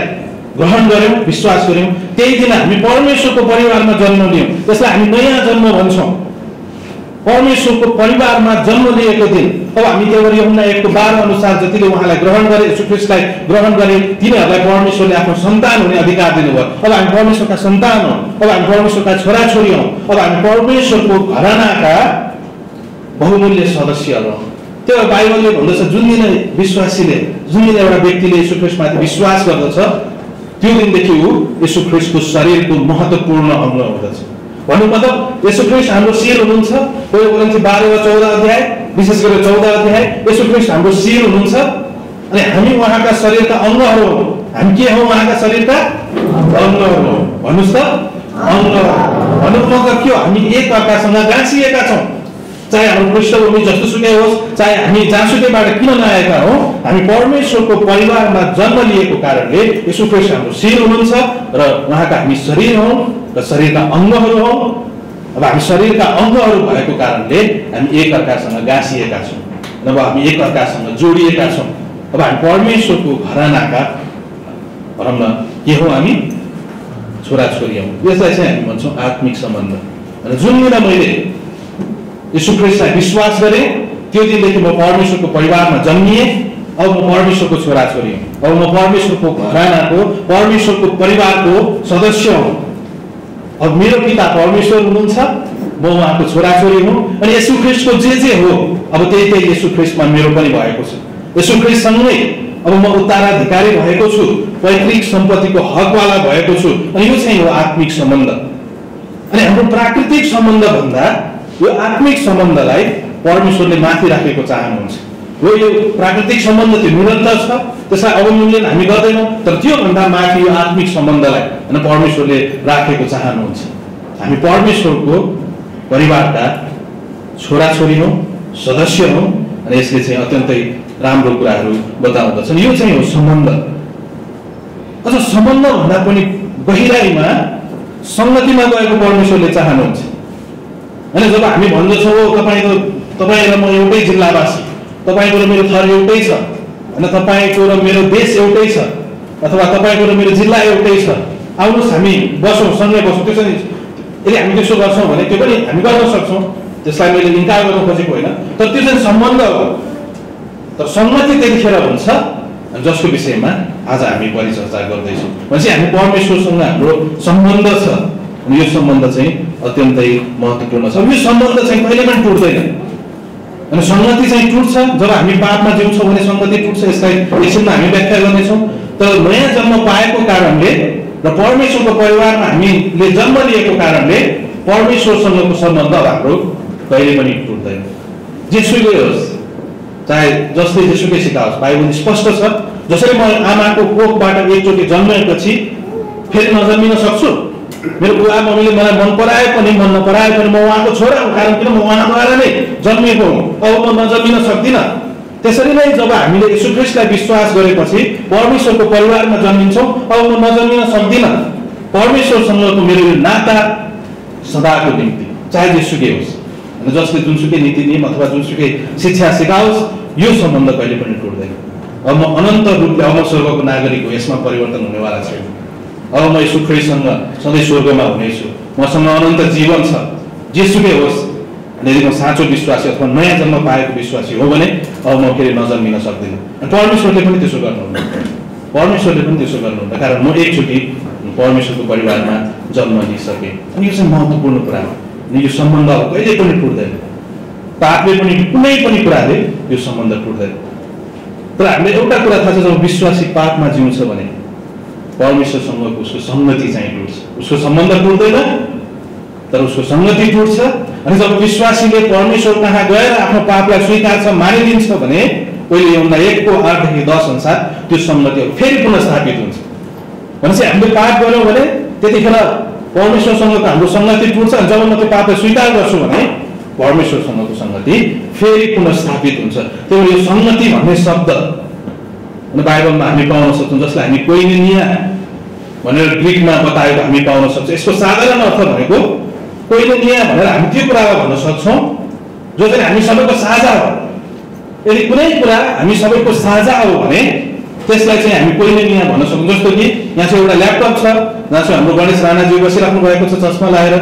ग्रहण गऱ्यौँ विश्वास गऱ्यौँ त्यही दिन हामी परमेश्वरको परिवारमा जन्म लियौँ। त्यसलाई हामी नयाँ जन्म भन्छौँ। परमेश्वरको परिवारमा जन्म लिएको दिन अब हामी त्यहाँबाट यमुना एकको बाह्र अनुसार जतिले उहाँलाई ग्रहण गरे ख्रिस्टलाई ग्रहण गरे तिनीहरूलाई परमेश्वरले आफ्नो सन्तान हुने अधिकार दिनुभयो। अब हामी परमेश्वरका सन्तान हौँ अब हामी परमेश्वरका छोराछोरी हौँ अब हामी परमेश्वरको घरानाका बहुमूल्य सदस्यहरू हौँ। त्यो बाइबलले भन्दछ जुन दिन विश्वासीले जुन दिन एउटा व्यक्तिले ख्रिस्टमाथि विश्वास गर्दछ त्यो दिनदेखि ऊ यशु ख्रिस्टको शरीरको महत्त्वपूर्ण अङ्ग हुँदछ। भन्नु मतलब यसो ख्रिस्ट हाम्रो शिर हुनुहुन्छ। बाह्र वा चौध अध्याय विशेष गरेर चौध अध्याय यसो ख्रिस्ट हाम्रो शिर हुनुहुन्छ। अनि हामी उहाँका शरीरका अङ्गहरू हौँ। हामी के हौँ उहाँका शरीरका? अङ्गहरू हौँ। भन्नुहोस् त। अङ्ग भन्नुको मतलब के हो? हामी एक अर्कासँग गाँसिएका छौँ। चाहे हाम्रो पृष्ठभूमि जस्तो सुकै होस् चाहे हामी जहाँसुकैबाट किन नआएका हौँ हामी परमेश्वरको परिवारमा जन्म लिएको कारणले यसो ख्रिस्ट हाम्रो शिर हुनुहुन्छ र उहाँका हामी शरीर हौँ। र शरीरका अङ्गहरू हौँ। अब हामी शरीरका अङ्गहरू भएको कारणले हामी एक अर्कासँग गाँसिएका छौँ। नभए हामी एक अर्कासँग जोडिएका छौँ। अब हामी परमेश्वरको घरानाका भनौँ न के हौँ हामी? छोराछोरी हौँ। यसलाई चाहिँ हामी भन्छौँ आत्मिक सम्बन्ध। र जुन दिन मैले ख्रिस्टलाई विश्वास गरेँ त्यो दिनदेखि म परमेश्वरको परिवारमा जन्मिएँ। अब म परमेश्वरको छोराछोरी हुँ। अब म परमेश्वरको घरानाको परमेश्वरको परिवारको सदस्य हुँ। अब मेरो पिता परमेश्वर हुनुहुन्छ म उहाँको छोराछोरी हुँ अनि यसु ख्रिस्टको जे जे हो अब त्यही त्यही यसु ख्रिस्टमा मेरो पनि भएको छ। यसु ख्रिस्टसँगै अब म उत्तराधिकारी भएको छु पैतृक सम्पत्तिको हकवाला भएको छु अनि यो चाहिँ हो आत्मिक सम्बन्ध। अनि हाम्रो प्राकृतिक सम्बन्ध भन्दा यो आत्मिक सम्बन्धलाई परमेश्वरले माथि राखेको चाहनुहुन्छ। हो यो प्राकृतिक सम्बन्ध त्यो निरन्तर छ। त्यसलाई अवमूल्यन हामी गर्दैनौँ। तर त्योभन्दा माथि यो आत्मिक सम्बन्धलाई होइन परमेश्वरले राखेको चाहनुहुन्छ। हामी परमेश्वरको परिवारका छोराछोरी हौँ सदस्य हौँ अनि यसले चाहिँ अत्यन्तै राम्रो कुराहरू बताउँदछन्। यो चाहिँ हो सम्बन्ध। अझ सम्बन्धभन्दा पनि गहिराइमा सङ्गतिमा गएको परमेश्वरले चाहनुहुन्छ। होइन जब हामी भन्दछौँ "ओ, तपाईँको तपाईँ र म एउटै जिल्लावासी। तपाईँको र मेरो थर एउटै छ होइन तपाईँको र मेरो देश एउटै छ अथवा तपाईँको र मेरो जिल्ला एउटै छ। आउनुहोस् हामी बसौँ सँगै बसौँ। त्यो चाहिँ यदि हामी त्यसो गर्छौँ भने त्यो पनि हामी गर्न सक्छौँ। त्यसलाई मैले इन्कार गर्न खोजेको होइन। तर त्यो चाहिँ सम्बन्ध हो। तर सम्मति त्यतिखेर हुन्छ जसको विषयमा आज हामी परिचर्चा गर्दैछौँ। भनेपछि हामी परमेश्वरसँग हाम्रो सम्बन्ध छ। यो सम्बन्ध चाहिँ अत्यन्तै महत्त्वपूर्ण छ। यो सम्बन्ध चाहिँ कहिले पनि टुट्दैन। अनि सङ्गति चाहिँ टुट्छ जब हामी पापमा जिउँछौँ भने सङ्गति टुट्छ यसलाई एकछिनमा हामी व्याख्या गर्नेछौँ। तर नयाँ जन्म पाएको कारणले र परमेश्वरको परिवारमा हामीले जन्म लिएको कारणले परमेश्वरसँगको सम्बन्ध हाम्रो कहिले पनि टुट्दैन जेसुकै होस् चाहे जसले जेसुकै सिकाओस् बाइबल स्पष्ट छ। जसरी म आमाको कोखबाट एकचोटि जन्मेपछि फेरि नजन्मिन सक्छु। मेरो बुवा मम्मीले मलाई मन पराए पनि मन नपराए पनि म उहाँको छोरा हो कारण किन म उहाँद्वारा नै जन्मिएको हुँ? अब म नजन्मिन सक्दिनँ। त्यसरी नै जब हामीले ख्रिस्टलाई विश्वास गरेपछि परमेश्वरको परिवारमा जन्मिन्छौँ अब म नजन्मिन सक्दिनँ। परमेश्वरसँगको मेरो यो नाता सदाको निम्ति। चाहे जेसुकै होस् जसले जुनसुकै नीति नियम अथवा जुनसुकै शिक्षा सिकाओस् यो सम्बन्ध कहिले पनि टुट्दैन। अब म अनन्त रूपले अब स्वर्गको नागरिक हो यसमा परिवर्तन हुनेवाला छैन। अब म ख्रिस्टसँग सधैँ स्वर्गमा हुनेछु मसँग अनन्त जीवन छ जेसुकै होस् यदि म साँचो विश्वासी अथवा नयाँ जन्म पाएको विश्वासी हो भने अब म फेरि नजन्मिन सक्दिनँ परमेश्वरले पनि त्यसो गर्नुहुन्न परमेश्वरले पनि त्यसो गर्नुहुन्न कारण म एकचोटि परमेश्वरको परिवारमा जन्म लिइसकेँ अनि यो चाहिँ महत्त्वपूर्ण कुरा हो अनि यो सम्बन्ध अब कहिले पनि टुट्दैन पापले पनि कुनै पनि कुराले यो सम्बन्ध टुट्दैन तर हामीले एउटा कुरा थाहा छ जब विश्वासी पापमा जिउँछ भने परमेश्वरसँगको उसको सङ्गति चाहिँ टुट्छ। उसको सम्बन्ध टुट्दैन तर उसको सङ्गति टुट्छ। अनि जब विश्वासीले परमेश्वर कहाँ गएर आफ्नो पापलाई स्वीकार्छ मानिदिन्छ भने पहिले योभन्दा एकको आठदेखि दस अनुसार त्यो सङ्गति फेरि पुनः स्थापित हुन्छ। भनेपछि हामीले पाप गऱ्यौँ भने त्यतिखेर परमेश्वरसँगको हाम्रो सङ्गति टुट्छ। अनि जब म त्यो पापलाई स्वीकार गर्छु भने परमेश्वरसँगको सङ्गति फेरि पुनः स्थापित हुन्छ भएर यो सङ्गति भन्ने शब्द बाइबलमा हामी पाउन सक्छौँ जसलाई हामी कोइनिया भनेर ग्रिकमा बताएको हामी पाउन सक्छौँ यसको साधारण अर्थ भनेको कोइनिया भनेर हामी त्यो कुरालाई भन्न सक्छौँ जो चाहिँ हामी सबैको साझा हो यदि कुनै कुरा हामी सबैको साझा हो भने त्यसलाई चाहिँ हामी कोइनिया भन्न सक्छौँ जस्तो कि यहाँ चाहिँ एउटा ल्यापटप छ जहाँ चाहिँ हाम्रो गणेश राणाजी बसिराख्नु भएको छ चस्मा लगाएर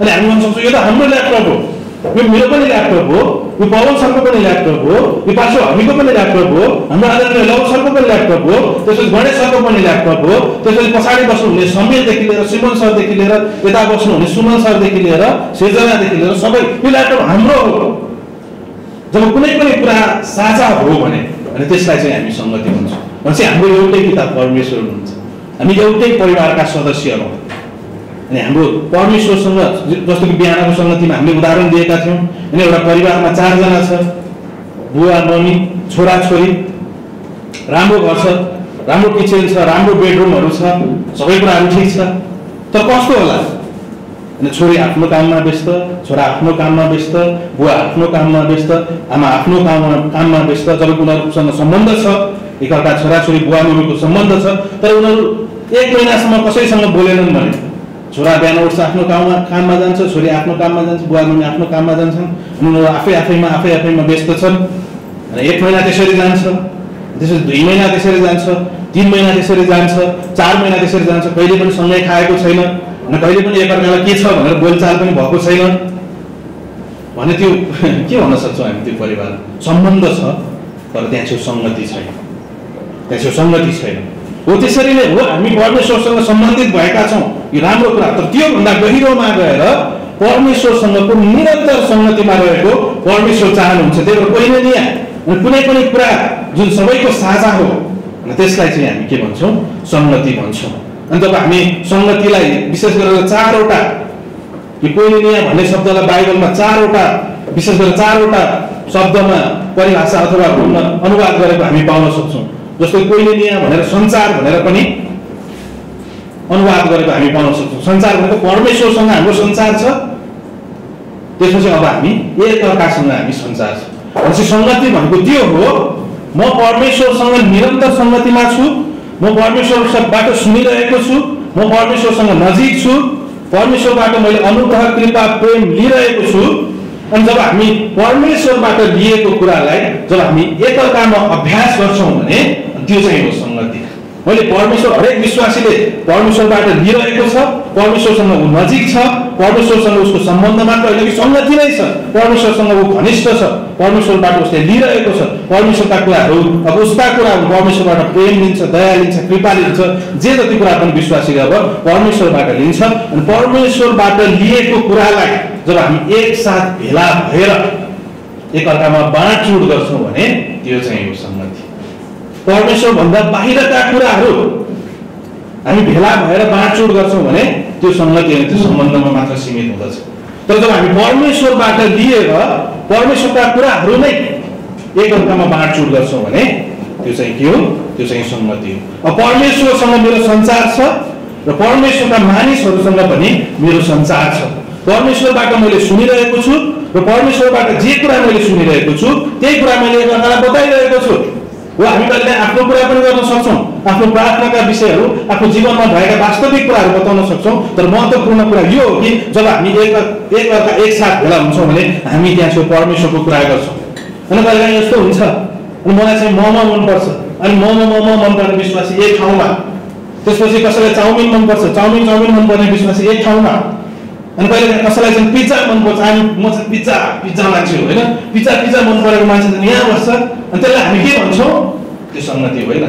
अनि हामी भन्न सक्छौँ यो त हाम्रो ल्यापटप हो यो मेरो पनि ल्यापटप हो यो पवन सरको पनि ल्यापटप हो यो पार्श्व हामीको पनि ल्यापटप हो हाम्रो आदरणीय लव सरको पनि ल्यापटप हो त्यसपछि गणेश सरको पनि ल्यापटप हो त्यसपछि पछाडि बस्नुहुने समीरदेखि लिएर सिमन सरदेखि लिएर यता बस्नुहुने सुमन सरदेखि लिएर सृजनादेखि लिएर सबै यो ल्यापटप हाम्रो हो जब कुनै पनि कुरा साझा हो भने अनि त्यसलाई चाहिँ हामी सङ्गति भन्छौँ भनेपछि हाम्रो एउटै पिता परमेश्वर हुनुहुन्छ हामी एउटै परिवारका सदस्य हौँ अनि हाम्रो परमेश्वरसँग जस्तो कि बिहानको सङ्गतिमा हामीले उदाहरण दिएका थियौँ अनि एउटा परिवारमा चारजना छ। बुवा मम्मी छोरा छोरी राम्रो घर छ राम्रो किचन छ राम्रो बेडरुमहरू छ सबै कुराहरू ठिक छ। तर कस्तो होला? अनि छोरी आफ्नो काममा व्यस्त छोरा आफ्नो काममा व्यस्त बुवा आफ्नो काममा व्यस्त आमा आफ्नो काममा काममा व्यस्त जब उनीहरूसँग सम्बन्ध छ एकअर्का छोराछोरी बुवा मम्मीको सम्बन्ध छ तर उनीहरू एक महिनासम्म कसैसँग बोलेनन् भने छोरा बिहान उठ्छ आफ्नो काममा काममा जान्छ छोरी आफ्नो काममा जान्छ बुवा मम्मी आफ्नो काममा जान्छन् उनीहरू आफै आफैमा आफै आफैमा व्यस्त छन्। एक महिना त्यसरी जान्छ त्यसपछि दुई महिना त्यसरी जान्छ तिन महिना त्यसरी जान्छ चार महिना त्यसरी जान्छ कहिले पनि सँगै खाएको छैन अनि कहिले पनि एकअर्कालाई के छ भनेर बोलचाल पनि भएको छैन। भने त्यो के भन्न सक्छौँ हामी त्यो परिवार? सम्बन्ध छ तर त्यहाँ छेउ सङ्गति छैन। त्यहाँ छेउ सङ्गति छैन। हो त्यसरी नै हो हामी परमेश्वरसँग सम्बन्धित भएका छौँ। यो राम्रो कुरा तर त्योभन्दा गहिरोमा गएर परमेश्वरसँगको निरन्तर सङ्गतिमा रहेको परमेश्वर चाहनुहुन्छ। त्यही भएर कोही नै कुनै पनि कुरा जुन सबैको साझा हो त्यसलाई चाहिँ हामी के भन्छौँ? सङ्गति भन्छौँ। अनि जब हामी सङ्गतिलाई विशेष गरेर चारवटा यो कोइनिया भन्ने शब्दलाई बाइबलमा चारवटा विशेष गरेर चारवटा शब्दमा परिभाषा अथवा अनुवाद गरेको हामी पाउन सक्छौँ। जस्तो कोइलेनिया भनेर संसार भनेर पनि अनुवाद गरेको हामी पाउन सक्छौँ। संसार भनेको परमेश्वरसँग हाम्रो संसार छ। त्यसपछि अब हामी एकअर्कासँग हामी संसार छ। भनेपछि सङ्गति भनेको त्यो हो म परमेश्वरसँग निरन्तर सङ्गतिमा छु म परमेश्वरबाट सुनिरहेको छु म परमेश्वरसँग नजिक छु परमेश्वरबाट मैले अनुग्रह कृपा प्रेम लिइरहेको छु। अनि जब हामी परमेश्वरबाट लिएको कुरालाई जब हामी एकअर्कामा अभ्यास गर्छौँ भने त्यो चाहिँ हो सङ्गति मैले परमेश्वर हरेक विश्वासीले परमेश्वरबाट लिइरहेको छ परमेश्वरसँग ऊ नजिक छ परमेश्वरसँग उसको सम्बन्ध मात्र होइन कि सङ्गति नै छ। परमेश्वरसँग ऊ घनिष्ठ छ परमेश्वरबाट उसले लिइरहेको छ। परमेश्वरका कुराहरू अब उसका कुराहरू परमेश्वरबाट प्रेम लिन्छ दया लिन्छ कृपा लिन्छ जे जति कुरा पनि विश्वासीले अब परमेश्वरबाट लिन्छ अनि परमेश्वरबाट लिएको कुरालाई जब हामी एकसाथ भेला भएर एकअर्कामा बाँडचुँड गर्छौँ भने त्यो चाहिँ हो सङ्गति परमेश्वरभन्दा बाहिरका कुराहरू हामी भेला भएर बाँडचुँड गर्छौँ भने त्यो सङ्गति होइन त्यो सम्बन्धमा मात्र सीमित हुँदछ। तर जब हामी परमेश्वरबाट लिएर परमेश्वरका कुराहरू नै एकअर्कामा बाँडचुँड गर्छौँ भने त्यो चाहिँ के हो? त्यो चाहिँ सङ्गति हो। अब परमेश्वरसँग मेरो संसार छ र परमेश्वरका मानिसहरूसँग पनि मेरो संसार छ। परमेश्वरबाट मैले सुनिरहेको छु र परमेश्वरबाट जे कुरा मैले सुनिरहेको छु त्यही कुरा मैले एकअर्कालाई बताइरहेको छु। हो हामी कहिले आफ्नो कुरा पनि गर्न सक्छौँ आफ्नो प्रार्थनाका विषयहरू आफ्नो जीवनमा भएका वास्तविक कुराहरू बताउन सक्छौँ। तर महत्त्वपूर्ण कुरा यो हो कि जब हामी एक एकअर्का एकसाथ भेला हुन्छौँ भने हामी त्यहाँ चाहिँ परमेश्वरको कुरा गर्छौँ। अनि कहिले यस्तो हुन्छ? अनि मलाई चाहिँ मोमो मनपर्छ। अनि मोमो मोमो मनपर्ने विश्वासी एक ठाउँमा। त्यसपछि कसैलाई चाउमिन मनपर्छ? चाउमिन चाउमिन मनपर्ने विश्वासी एक ठाउँमा। अनि कहिले कसैलाई चाहिँ पिज्जा मनपर्छ अनि म चाहिँ पिज्जा पिज्जा मान्छे हो होइन? पिज्जा पिज्जा मन परेको मान्छे चाहिँ यहाँ बस्छ। अनि त्यसलाई हामी के भन्छौँ? त्यो सङ्गति होइन?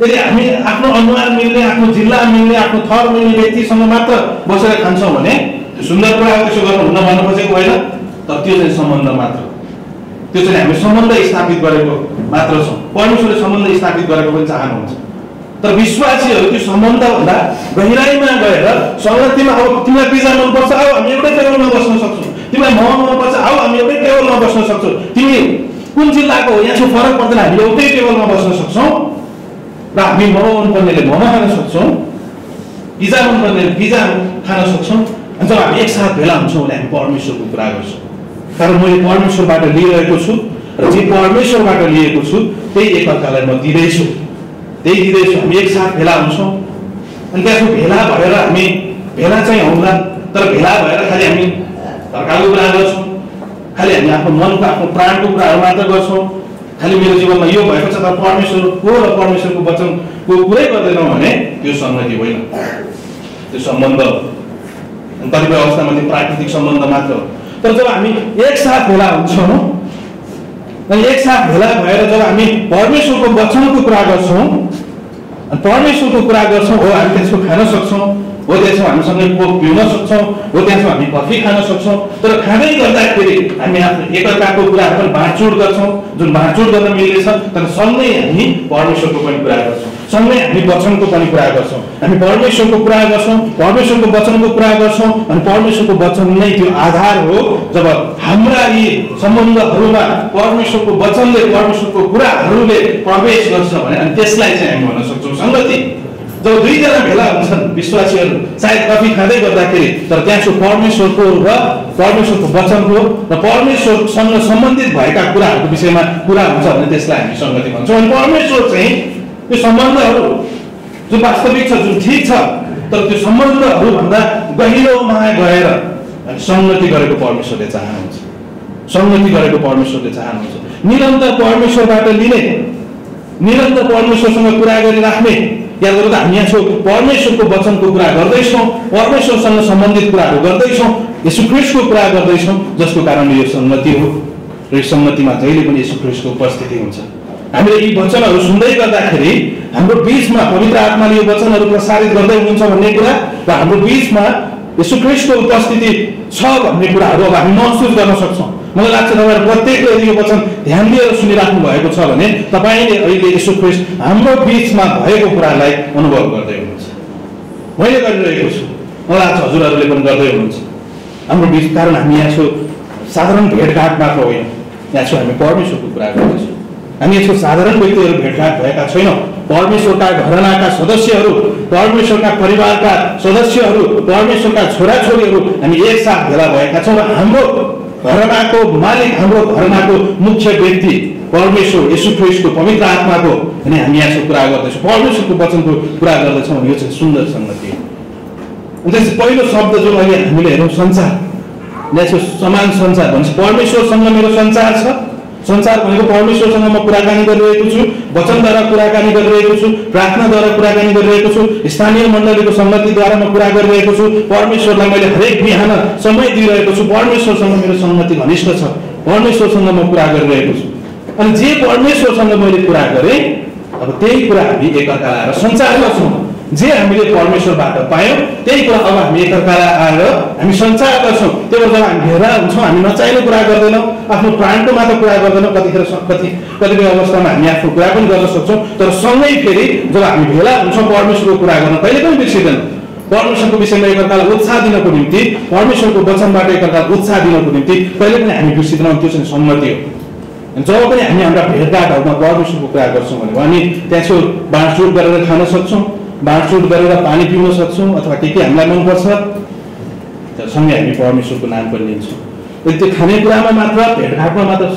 यदि हामी आफ्नो अनुहार मिल्ने आफ्नो जिल्ला मिल्ने आफ्नो थर मिल्ने व्यक्तिसँग मात्र बसेर खान्छौँ भने त्यो सुन्दर कुरा हो त्यसो गर्नु हुन भन्नु खोजेको होइन? तर त्यो चाहिँ सम्बन्ध मात्र त्यो चाहिँ हामी सम्बन्ध स्थापित गरेको मात्र छौँ। परमेश्वरले सम्बन्ध स्थापित गरेको पनि चाहनुहुन्छ। तर विश्वासीहरू त्यो सम्बन्धभन्दा गहिराइमा गएर सङ्गतिमा अब तिमीलाई पिज्जा मनपर्छ आऊ हामी एउटै टेबलमा बस्न सक्छौँ। तिमीलाई मोमो मनपर्छ आऊ हामी एउटै टेबलमा बस्न सक्छौँ। तिमी कुन जिल्लाको हो यहाँ चाहिँ फरक पर्दैन हामी एउटै टेबलमा बस्न सक्छौँ। र हामी मोमो मनपर्नेले मोमो खान सक्छौँ। पिज्जा मनपर्नेले पिज्जा खान सक्छौँ। जब हामी एकसाथ भेला हुन्छौँ भने हामी परमेश्वरको कुरा गर्छौँ। कारण मैले परमेश्वरबाट लिइरहेको छु र जे परमेश्वरबाट लिएको छु त्यही एकअर्कालाई म दिँदैछु। त्यही दिँदैछु हामी एकसाथ भेला हुन्छौँ। अनि त्यसको भेला भएर हामी भेला चाहिँ हुँदा तर भेला भएर खालि हामी घरकाको कुरा गर्छौँ। खालि हामी आफ्नो मनको आफ्नो प्राणको कुराहरू मात्र गर्छौँ। खालि मेरो जीवनमा यो भएको छ तर परमेश्वरको र परमेश्वरको वचनको कुरै गर्दैनौँ भने त्यो सङ्गति होइन। त्यो सम्बन्ध कतिपय अवस्थामा त्यो प्राकृतिक सम्बन्ध मात्र हो। तर जब हामी एकसाथ भेला हुन्छौँ एकसाथ भेला भएर जब हामी परमेश्वरको वचनको कुरा गर्छौँ परमेश्वरको कुरा गर्छौँ हो हामी त्यसको खान सक्छौँ हो त्यसमा हामीसँगै कोक पिउन सक्छौँ हो त्यसमा हामी कफी खान सक्छौँ तर खाँदै गर्दाखेरि हामी आफ्नो एकअर्काको कुराहरू पनि बाँडचुँड गर्छौँ जुन बाँडचुँड गर्न मिल्नेछ तर सँगै हामी परमेश्वरको पनि कुरा गर्छौँ। सँगै हामी वचनको पनि कुरा गर्छौँ। हामी परमेश्वरको कुरा गर्छौँ परमेश्वरको वचनको कुरा गर्छौँ अनि परमेश्वरको वचन नै त्यो आधार हो। जब हाम्रा यी सम्बन्धहरूमा परमेश्वरको वचनले परमेश्वरको कुराहरूले प्रवेश गर्छ भने अनि त्यसलाई चाहिँ हामी भन्न सक्छौँ। सङ्गति जब दुईजना भेला हुन्छन् विश्वासीहरू सायद कफी खाँदै गर्दाखेरि तर त्यहाँ चाहिँ परमेश्वरको र परमेश्वरको वचनको र परमेश्वरसँग सम्बन्धित भएका कुराहरूको विषयमा कुरा हुन्छ भने त्यसलाई हामी सङ्गति भन्छौँ। अनि परमेश्वर चाहिँ त्यो सम्बन्धहरू जुन वास्तविक छ जुन ठिक छ तर त्यो सम्बन्धहरूभन्दा गहिरोमा गएर सङ्गति गरेको परमेश्वरले चाहनुहुन्छ। सङ्गति गरेको परमेश्वरले चाहनुहुन्छ। निरन्तर परमेश्वरबाट लिने निरन्तर परमेश्वरसँग कुरा गरिराख्ने याद गर्दा हामी यहाँ छौँ परमेश्वरको वचनको कुरा गर्दैछौँ परमेश्वरसँग सम्बन्धित कुराहरू गर्दैछौँ यसो ख्रिस्टको कुरा गर्दैछौँ जसको कारणले यो सङ्गति हो। र यो सङ्गतिमा जहिले पनि यसो ख्रिस्टको उपस्थिति हुन्छ। हामीले यी वचनहरू सुन्दै गर्दाखेरि हाम्रो बिचमा पवित्र आत्माले यो वचनहरू प्रसारित गर्दै हुनुहुन्छ भन्ने कुरा र हाम्रो बिचमा यसो ख्रिस्टको उपस्थिति छ भन्ने कुराहरू अब हामी महसुस गर्न सक्छौँ। मलाई लाग्छ तपाईँहरू प्रत्येकले यदि यो वचन ध्यान दिएर सुनिराख्नु भएको छ भने तपाईँले अहिले यसो ख्रिस्ट हाम्रो बिचमा भएको कुरालाई अनुभव गर्दै हुनुहुन्छ। मैले गरिरहेको छु। मलाई लाग्छ हजुरहरूले पनि गर्दै हुनुहुन्छ। हाम्रो बिच कारण हामी यहाँ छौँ। साधारण भेटघाट मात्र होइन। यहाँ छौँ हामी परमेश्वरको कुरा गर्दैछौँ। हामी यसको साधारण व्यक्तिहरू भेटघाट भएका छैनौँ। परमेश्वरका घरनाका सदस्यहरू परमेश्वरका परिवारका सदस्यहरू परमेश्वरका छोराछोरीहरू हामी एकसाथ भेला भएका छौँ र हाम्रो घरनाको मालिक हाम्रो घरनाको मुख्य व्यक्ति परमेश्वर यसु ख्रिस्टको पवित्र आत्माको अनि हामी यहाँको कुरा गर्दैछौँ। परमेश्वरको वचनको कुरा गर्दैछौँ यो चाहिँ सुन्दर सङ्गति त्यसपछि पहिलो शब्द जो अहिले हामीले हेरौँ संसार। यसको समान संसार भनेपछि परमेश्वरसँग मेरो संसार छ। संसार भनेको परमेश्वरसँग म कुराकानी गरिरहेको छु वचनद्वारा कुराकानी गरिरहेको छु प्रार्थनाद्वारा कुराकानी गरिरहेको छु स्थानीय मण्डलीको सङ्गतिद्वारा म कुरा गरिरहेको छु। परमेश्वरलाई मैले हरेक बिहान समय दिइरहेको छु। परमेश्वरसँग मेरो सङ्गति घनिष्ठ छ। परमेश्वरसँग म कुरा गरिरहेको छु। अनि जे परमेश्वरसँग मैले कुरा गरेँ अब त्यही कुरा हामी एकअर्कालाई आएर सञ्चार गर्छौँ जे हामीले परमेश्वरबाट पायौँ त्यही कुरा अब हामी एकअर्कालाई आएर हामी सञ्चार गर्छौँ। त्यही भएर जब हामी भेला हुन्छौँ हामी नचाहिने कुरा गर्दैनौँ आफ्नो प्राणको मात्र कुरा गर्दैनौँ कतिखेर कति कतिपय अवस्थामा हामी आफ्नो कुरा पनि गर्न सक्छौँ तर सँगै फेरि जब हामी भेला हुन्छौँ परमेश्वरको कुरा गर्न कहिले पनि बिर्सिँदैनौँ। परमेश्वरको विषयमा एकअर्कालाई उत्साह दिनको निम्ति परमेश्वरको वचनबाट एकअर्कालाई उत्साह दिनको निम्ति कहिले पनि हामी बिर्सिँदैनौँ त्यो चाहिँ सम्मति हो। जब पनि हामी हाम्रा भेटघाटहरूमा परमेश्वरको कुरा गर्छौँ भने हामी त्यहाँ छेउ बाँडचुट गरेर खान सक्छौँ। बाँडचुट गरेर पानी पिउन सक्छौँ अथवा के के हामीलाई मनपर्छ सँगै हामी परमेश्वरको नाम पनि लिन्छौँ। यदि त्यो खानेकुरामा मात्र भेटघाटमा मात्र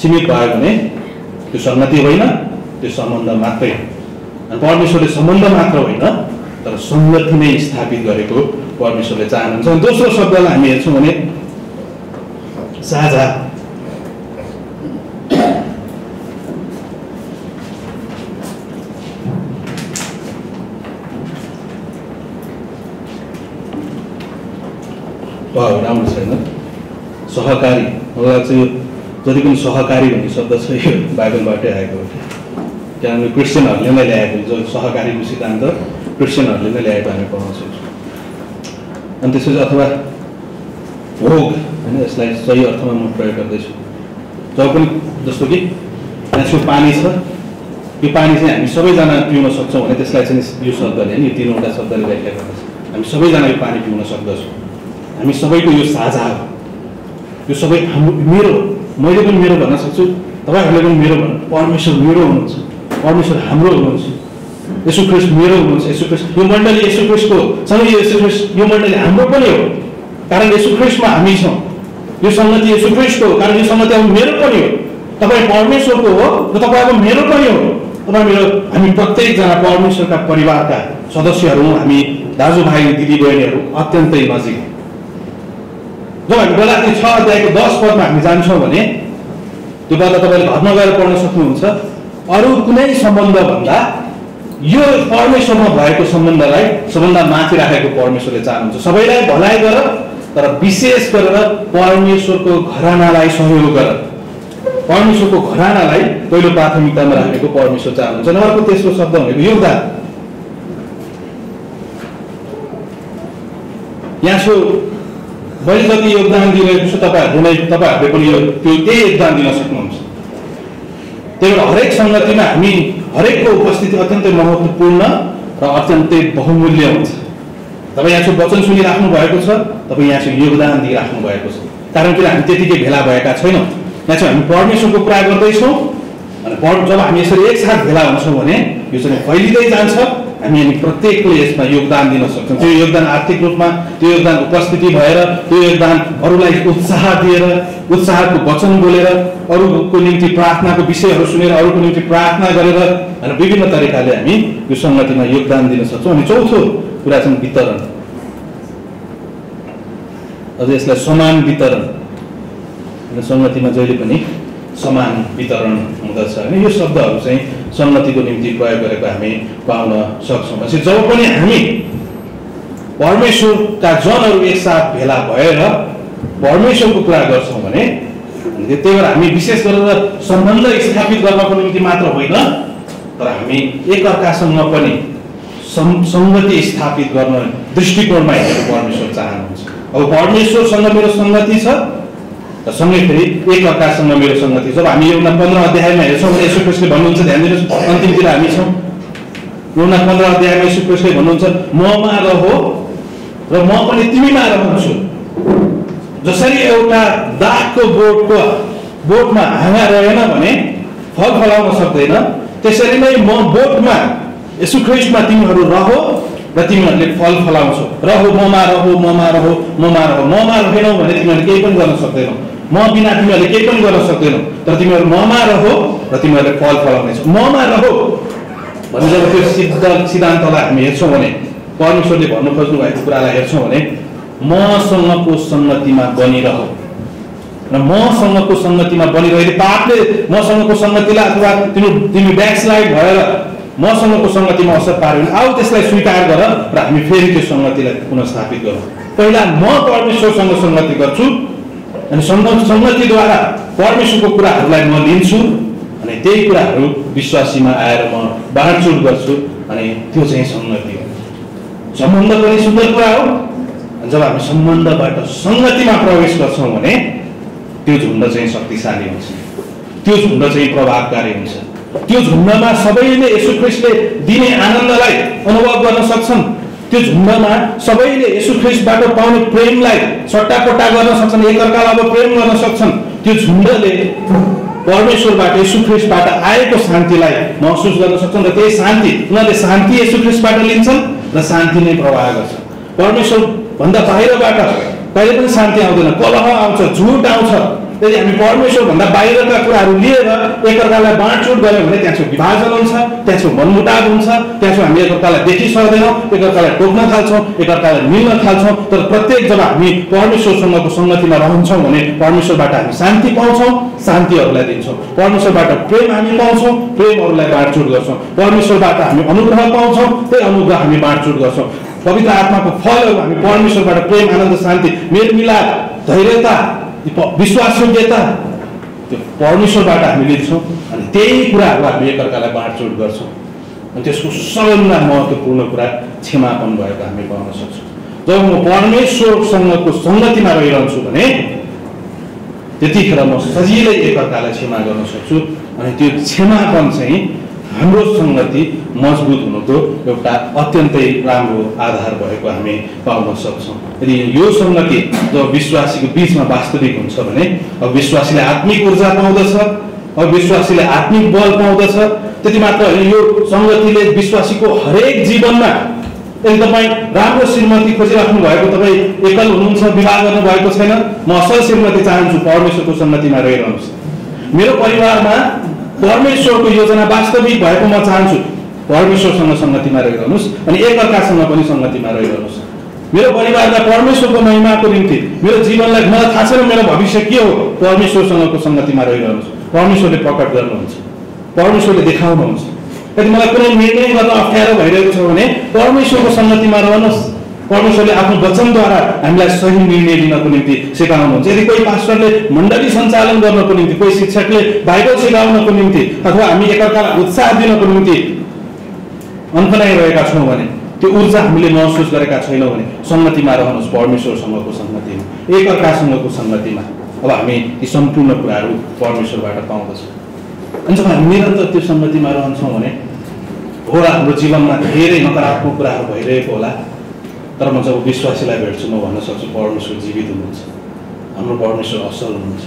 सीमित भयो भने त्यो सङ्गति होइन त्यो सम्बन्ध मात्रै परमेश्वरले सम्बन्ध मात्र होइन तर सङ्गति नै स्थापित गरेको परमेश्वरले चाहनुहुन्छ। दोस्रो शब्दलाई हामी हेर्छौँ भने साझा भयो राम्रो छैन। सहकारी मलाई चाहिँ जति पनि सहकारी भन्ने शब्द छ यो बाइबलबाटै आएको हो। किनभने क्रिस्चियनहरूले नै ल्याएको जो सहकारीको सिद्धान्त क्रिस्चियनहरूले नै ल्याएको हामी पाउन सक्छौँ अनि त्यसपछि अथवा भोग होइन यसलाई सही अर्थमा म प्रयोग गर्दैछु। जब पनि जस्तो कि छेउ पानी छ यो पानी चाहिँ हामी सबैजना पिउन सक्छौँ भने त्यसलाई चाहिँ यो शब्दले होइन यो तिनवटा शब्दले व्याख्या गर्दछ। हामी सबैजना यो पानी पिउन सक्दछौँ। हामी सबैको यो साझा हो। यो सबै हाम्रो मेरो मैले पनि मेरो भन्न सक्छु तपाईँहरूले पनि मेरो भन्नु परमेश्वर मेरो हुनुहुन्छ परमेश्वर हाम्रो हुनुहुन्छ यसो ख्रिस्ट मेरो हुनुहुन्छ यसो ख्रिस्ट यो मण्डली यसो ख्रिस्टको सँगै यसो ख्रिस्ट यो मण्डली हाम्रो पनि हो कारण यसो ख्रिस्टमा हामी छौँ। यो सङ्गति यसो ख्रिस्टको हो कारण यो सङ्गति अब मेरो पनि हो। तपाईँ परमेश्वरको हो र तपाईँ अब मेरो पनि हो। तपाईँ मेरो हामी प्रत्येकजना परमेश्वरका परिवारका सदस्यहरू हामी दाजुभाइ दिदीबहिनीहरू अत्यन्तै नजिक। जब हामी गलाती छ अध्यायको दस पदमा हामी जान्छौँ भने त्यो पद तपाईँले घरमा गएर पढ्न सक्नुहुन्छ अरू कुनै सम्बन्ध भन्दा यो परमेश्वरमा भएको सम्बन्धलाई सबभन्दा माथि राखेको परमेश्वरले चाहनुहुन्छ सबैलाई भलाइ गर तर विशेष गरेर परमेश्वरको घरानालाई सहयोग गर परमेश्वरको घरानालाई पहिलो प्राथमिकतामा राखेको परमेश्वर चाहनुहुन्छ अर्को तेस्रो शब्द भनेको योगदान यहाँ छु मैले जति योगदान दिइरहेको छु तपाईँहरूले नै तपाईँहरूले पनि यो त्यो त्यही योगदान दिन सक्नुहुन्छ त्यही भएर हरेक सङ्गतिमा हामी हरेकको उपस्थिति अत्यन्तै महत्त्वपूर्ण र अत्यन्तै बहुमूल्य हुन्छ तपाईँ यहाँ चाहिँ वचन सुनिराख्नु भएको छ तपाईँ यहाँ चाहिँ योगदान दिइराख्नु भएको छ कारण किन हामी त्यतिकै भेला भएका छैनौँ यहाँ चाहिँ हामी परमेश्वरको कुरा गर्दैछौँ अनि जब हामी यसरी एकसाथ भेला हुन्छौँ भने यो चाहिँ फैलिँदै जान्छ अनि प्रत्येकले यसमा योगदान दिन सक्छौँ। त्यो योगदान आर्थिक रूपमा त्यो योगदान उपस्थिति भएर त्यो योगदान अरूलाई उत्साह दिएर उत्साहको वचन बोलेर अरूको निम्ति प्रार्थनाको विषयहरू सुनेर अरूको निम्ति प्रार्थना गरेर अनि विभिन्न तरिकाले हामी यो सङ्गतिमा योगदान दिन सक्छौँ अनि चौथो कुरा चाहिँ वितरण। अझ यसलाई समान वितरण। सङ्गतिमा जहिले पनि समान वितरण हुँदछ। होइन यो शब्दहरू चाहिँ सङ्गतिको निम्ति प्रयोग गरेको हामी पाउन सक्छौँ। भनेपछि जब पनि हामी परमेश्वरका जनहरू एकसाथ भेला भएर परमेश्वरको कुरा गर्छौँ भने त्यही भएर हामी विशेष गरेर सम्बन्ध स्थापित गर्नको निम्ति मात्र होइन तर हामी एकअर्कासँग पनि सङ्गति स्थापित गर्न दृष्टिकोणमा हेरेर परमेश्वर चाहनुहुन्छ। अब परमेश्वरसँग मेरो सङ्गति छ र सँगै फेरि एकअर्कासँग मेरो सङ्गति जब हामी एउटा पन्ध्र अध्यायमा हेर्छौँ भने यसो भन्नुहुन्छ ध्यान दिनुहोस् अन्तिमतिर हामी छौँ। एउटा पन्ध्र अध्यायमा यसो भन्नुहुन्छ ममा रहो र म पनि तिमीमा रहन्छु। जसरी एउटा दागको बोटको बोटमा हाँगा रहेन भने फल फलाउन सक्दैन। त्यसरी नै म बोटमा यसु ख्रिस्टमा तिमीहरू रहो र तिमीहरूले फल फलाउँछौ। रहो ममा रहो ममा रहो ममा रहो ममा रहेनौ भने तिमीहरूले केही पनि गर्न सक्दैनौ। म बिना तिमीहरूले केही पनि गर्न सक्दैनौ। तर तिमीहरू ममा रहो र तिमीहरूले फल फलाउनेछौ ममा रहो भने जब त्यो सिद्ध सिद्धान्तलाई हामी हेर्छौँ भने परमेश्वरले भन्नु खोज्नु भएको कुरालाई हेर्छौँ भने मसँगको सङ्गतिमा बनिरह। र मसँगको सङ्गतिमा बनिरहेको पापले मसँगको सङ्गतिलाई अथवा तिमी तिमी ब्याकस्लाइड भएर मसँगको सङ्गतिमा असर पार्यो भने आऊ त्यसलाई स्वीकार गर र हामी फेरि त्यो सङ्गतिलाई पुनस्थापित गरौँ। पहिला म परमेश्वरसँग सङ्गति गर्छु अनि सङ्ग सङ्गतिद्वारा परमेश्वरको कुराहरूलाई म लिन्छु अनि त्यही कुराहरू विश्वासीमा आएर म बाँडचुट गर्छु अनि त्यो चाहिँ सङ्गति हो। सम्बन्ध पनि सुन्दर कुरा हो। जब हामी सम्बन्धबाट सङ्गतिमा प्रवेश गर्छौँ भने त्यो झुन्ड चाहिँ शक्तिशाली हुन्छ। त्यो झुन्ड चाहिँ प्रभावकारी हुन्छ। त्यो झुन्डमा सबैले यसु ख्रिस्टले दिने आनन्दलाई अनुभव गर्न सक्छन्। त्यो झुन्डमा सबैले यसु ख्रिस्टबाट पाउने प्रेमलाई सट्टापट्टा गर्न सक्छन् एकअर्कालाई अब प्रेम गर्न सक्छन्। त्यो झुन्डले परमेश्वरबाट ख्रिस्टबाट आएको शान्तिलाई महसुस गर्न सक्छन् र त्यही शान्ति उनीहरूले शान्ति ख्रिस्टबाट लिन्छन् र शान्ति नै प्रवाह गर्छ। परमेश्वरभन्दा बाहिरबाट कहिले पनि शान्ति आउँदैन। कलह आउँछ झुट आउँछ। यदि हामी परमेश्वरभन्दा बाहिरका कुराहरू लिएर एकअर्कालाई बाँडचुट गऱ्यौँ भने त्यहाँ चाहिँ विभाजन हुन्छ त्यहाँ चाहिँ मनमुटाव हुन्छ त्यहाँ चाहिँ हामी एकअर्कालाई देखि सक्दैनौँ एकअर्कालाई टोक्न थाल्छौँ एकअर्कालाई मिल्न थाल्छौँ तर प्रत्येक जब हामी परमेश्वरसँगको सङ्गतिमा रहन्छौँ भने परमेश्वरबाट हामी शान्ति पाउँछौँ शान्तिहरूलाई दिन्छौँ। परमेश्वरबाट प्रेम हामी पाउँछौँ प्रेमहरूलाई बाँडचुट गर्छौँ। परमेश्वरबाट हामी अनुग्रह पाउँछौँ त्यही अनुग्रह हामी बाँडचुट गर्छौँ। पवित्र आत्माको फलहरू हामी परमेश्वरबाट प्रेम आनन्द शान्ति मेलमिलाप धैर्यता विश्वास योग्यता त्यो परमेश्वरबाट हामी लिन्छौँ अनि त्यही कुराहरू हामी एकअर्कालाई बाँडचुट गर्छौँ। अनि त्यसको सबैभन्दा महत्त्वपूर्ण कुरा क्षमापन भएको हामी पाउन सक्छौँ। जब म परमेश्वरसँगको सङ्गतिमा रहिरहन्छु भने त्यतिखेर म सजिलै एकअर्कालाई क्षमा गर्न सक्छु। अनि त्यो क्षमापन चाहिँ हाम्रो सङ्गति मजबुत हुनुको एउटा अत्यन्तै राम्रो आधार भएको हामी पाउन सक्छौँ। यदि यो सङ्गति जब विश्वासीको बिचमा वास्तविक हुन्छ भने अब विश्वासीले आत्मिक ऊर्जा पाउँदछ अब विश्वासीले आत्मिक बल पाउँदछ त्यति मात्र होइन यो सङ्गतिले विश्वासीको हरेक जीवनमा यदि तपाईँ राम्रो श्रीमती खोजिराख्नु भएको तपाईँ एकल हुनुहुन्छ विवाह गर्नुभएको छैन म असल श्रीमती चाहन्छु परमेश्वरको सङ्गतिमा रहिरहनुहोस् मेरो परिवारमा परमेश्वरको योजना वास्तविक भएको म चाहन्छु। परमेश्वरसँग सङ्गतिमा रहिरहनुहोस् अनि एकअर्कासँग पनि सङ्गतिमा रहिरहनुहोस् मेरो परिवारलाई परमेश्वरको महिमाको निम्ति मेरो जीवनलाई मलाई थाहा छैन मेरो भविष्य के हो परमेश्वरसँगको सङ्गतिमा रहिरहनुहोस् परमेश्वरले प्रकट गर्नुहुन्छ। परमेश्वरले देखाउनुहुन्छ। यदि मलाई कुनै निर्णय गर्न अप्ठ्यारो भइरहेको छ भने परमेश्वरको सङ्गतिमा रहनुहोस्। परमेश्वरले आफ्नो वचनद्वारा हामीलाई सही निर्णय लिनको निम्ति सिकाउनुहुन्छ। यदि कोही पास्टरले मण्डली सञ्चालन गर्नको निम्ति कोही शिक्षकले बाइबल सिकाउनको निम्ति अथवा हामी एकअर्कालाई उत्साह दिनको निम्ति अन्तनाइरहेका छौँ भने त्यो ऊर्जा हामीले महसुस गरेका छैनौँ भने सङ्गतिमा रहनुहोस् परमेश्वरसँगको सङ्गतिमा एकअर्कासँगको सङ्गतिमा। अब हामी यी सम्पूर्ण कुराहरू परमेश्वरबाट पाउँदछौँ। अनि जब हामी निरन्तर त्यो सङ्गतिमा रहन्छौँ भने होला हाम्रो जीवनमा धेरै नकारात्मक कुराहरू भइरहेको होला। तर म जब विश्वासीलाई भेट्छु म भन्न सक्छु परमेश्वर जीवित हुनुहुन्छ। हाम्रो परमेश्वर असल हुनुहुन्छ।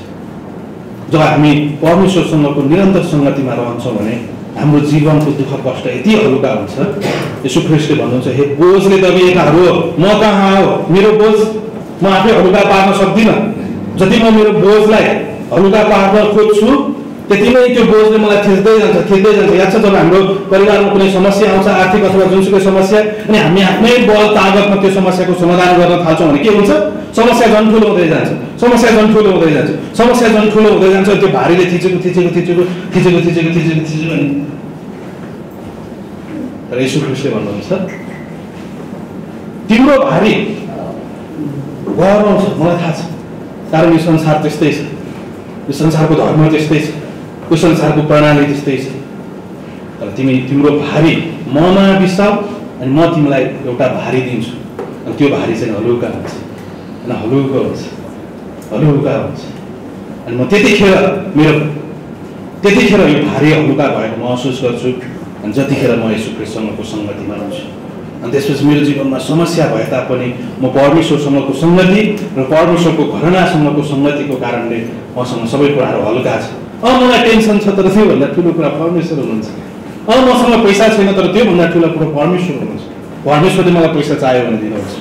जब हामी परमेश्वरसँगको निरन्तर सङ्गतिमा रहन्छौँ भने हाम्रो जीवनको दुःख कष्ट यति हलुका हुन्छ यसो ख्रिस्टले भन्नुहुन्छ हे बोझले दबिएकाहरू म कहाँ हो? मेरो बोझ म आफै हलुका पार्न सक्दिनँ। जति म मेरो बोझलाई हलुका पार्न खोज्छु त्यति नै त्यो बोझले मलाई थिच्दै जान्छ थिच्दै जान्छ याद छ जब हाम्रो परिवारमा कुनै समस्या आउँछ आर्थिक अथवा जुनसुकै समस्या अनि हामी आफ्नै बल तागतमा त्यो समस्याको समाधान गर्न थाल्छौँ भने के हुन्छ समस्या झन् ठुलो हुँदै जान्छ समस्या झन् ठुलो हुँदै जान्छ समस्या झन् ठुलो हुँदै जान्छ त्यो भारीले थिचेको थिचेको थिचेको थिचेको थिचेको थिचेको थिचेको अनि तर यसो ख्रिस्टले भन्नुहुन्छ तिम्रो भारी गौरव छ मलाई थाहा छ कारण यो संसार त्यस्तै छ यो संसारको धर्म त्यस्तै छ यो संसारको प्रणाली त्यस्तै छ। तर तिमी तिम्रो भारी ममा बिसाउ अनि म तिमीलाई एउटा भारी दिन्छु। अनि त्यो भारी चाहिँ हलुका हुन्छ। अनि हलुका हुन्छ। हलुका हुन्छ। अनि म त्यतिखेर मेरो त्यतिखेर यो भारी हलुका भएको महसुस गर्छु। अनि जतिखेर म यसो कृष्णको सङ्गतिमा रहन्छु अनि त्यसपछि मेरो जीवनमा समस्या भए तापनि म परमेश्वरसँगको सङ्गति र परमेश्वरको घरनासँगको सङ्गतिको कारणले मसँग सबै कुराहरू हल्का छ अब मलाई टेन्सन छ तर त्योभन्दा ठुलो कुरा परमेश्वर हुनुहुन्छ। अब मसँग पैसा छैन तर त्योभन्दा ठुलो कुरो परमेश्वर हुनुहुन्छ। परमेश्वरले मलाई पैसा चाहियो भने दिनुहुन्छ।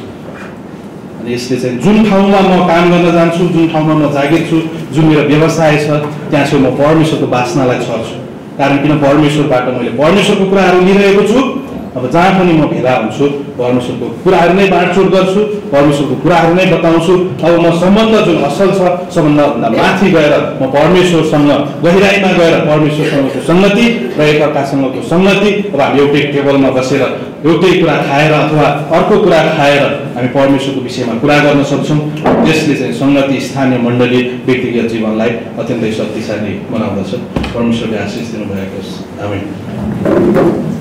अनि यसले चाहिँ जुन ठाउँमा म काम गर्न जान्छु जुन ठाउँमा म जागिर छु जुन मेरो व्यवसाय छ त्यहाँ चाहिँ म परमेश्वरको बासनालाई छर्छु। कारण किन परमेश्वरबाट मैले परमेश्वरको कुराहरू लिइरहेको छु? अब जहाँ पनि म भेला हुन्छु परमेश्वरको कुराहरू नै बाँडचुट गर्छु परमेश्वरको कुराहरू नै बताउँछु। अब म सम्बन्ध जुन असल छ सबभन्दा माथि गएर म परमेश्वरसँग गहिराइमा गएर परमेश्वरसँगको सङ्गति र एकअर्कासँगको सङ्गति अब हामी एउटै टेबलमा बसेर एउटै कुरा खाएर अथवा अर्को कुरा खाएर हामी परमेश्वरको विषयमा कुरा गर्न सक्छौँ। त्यसले चाहिँ सङ्गति स्थानीय मण्डली व्यक्तिगत जीवनलाई अत्यन्तै शक्तिशाली बनाउँदछ। परमेश्वरले आशिष दिनुभएको होस् हामी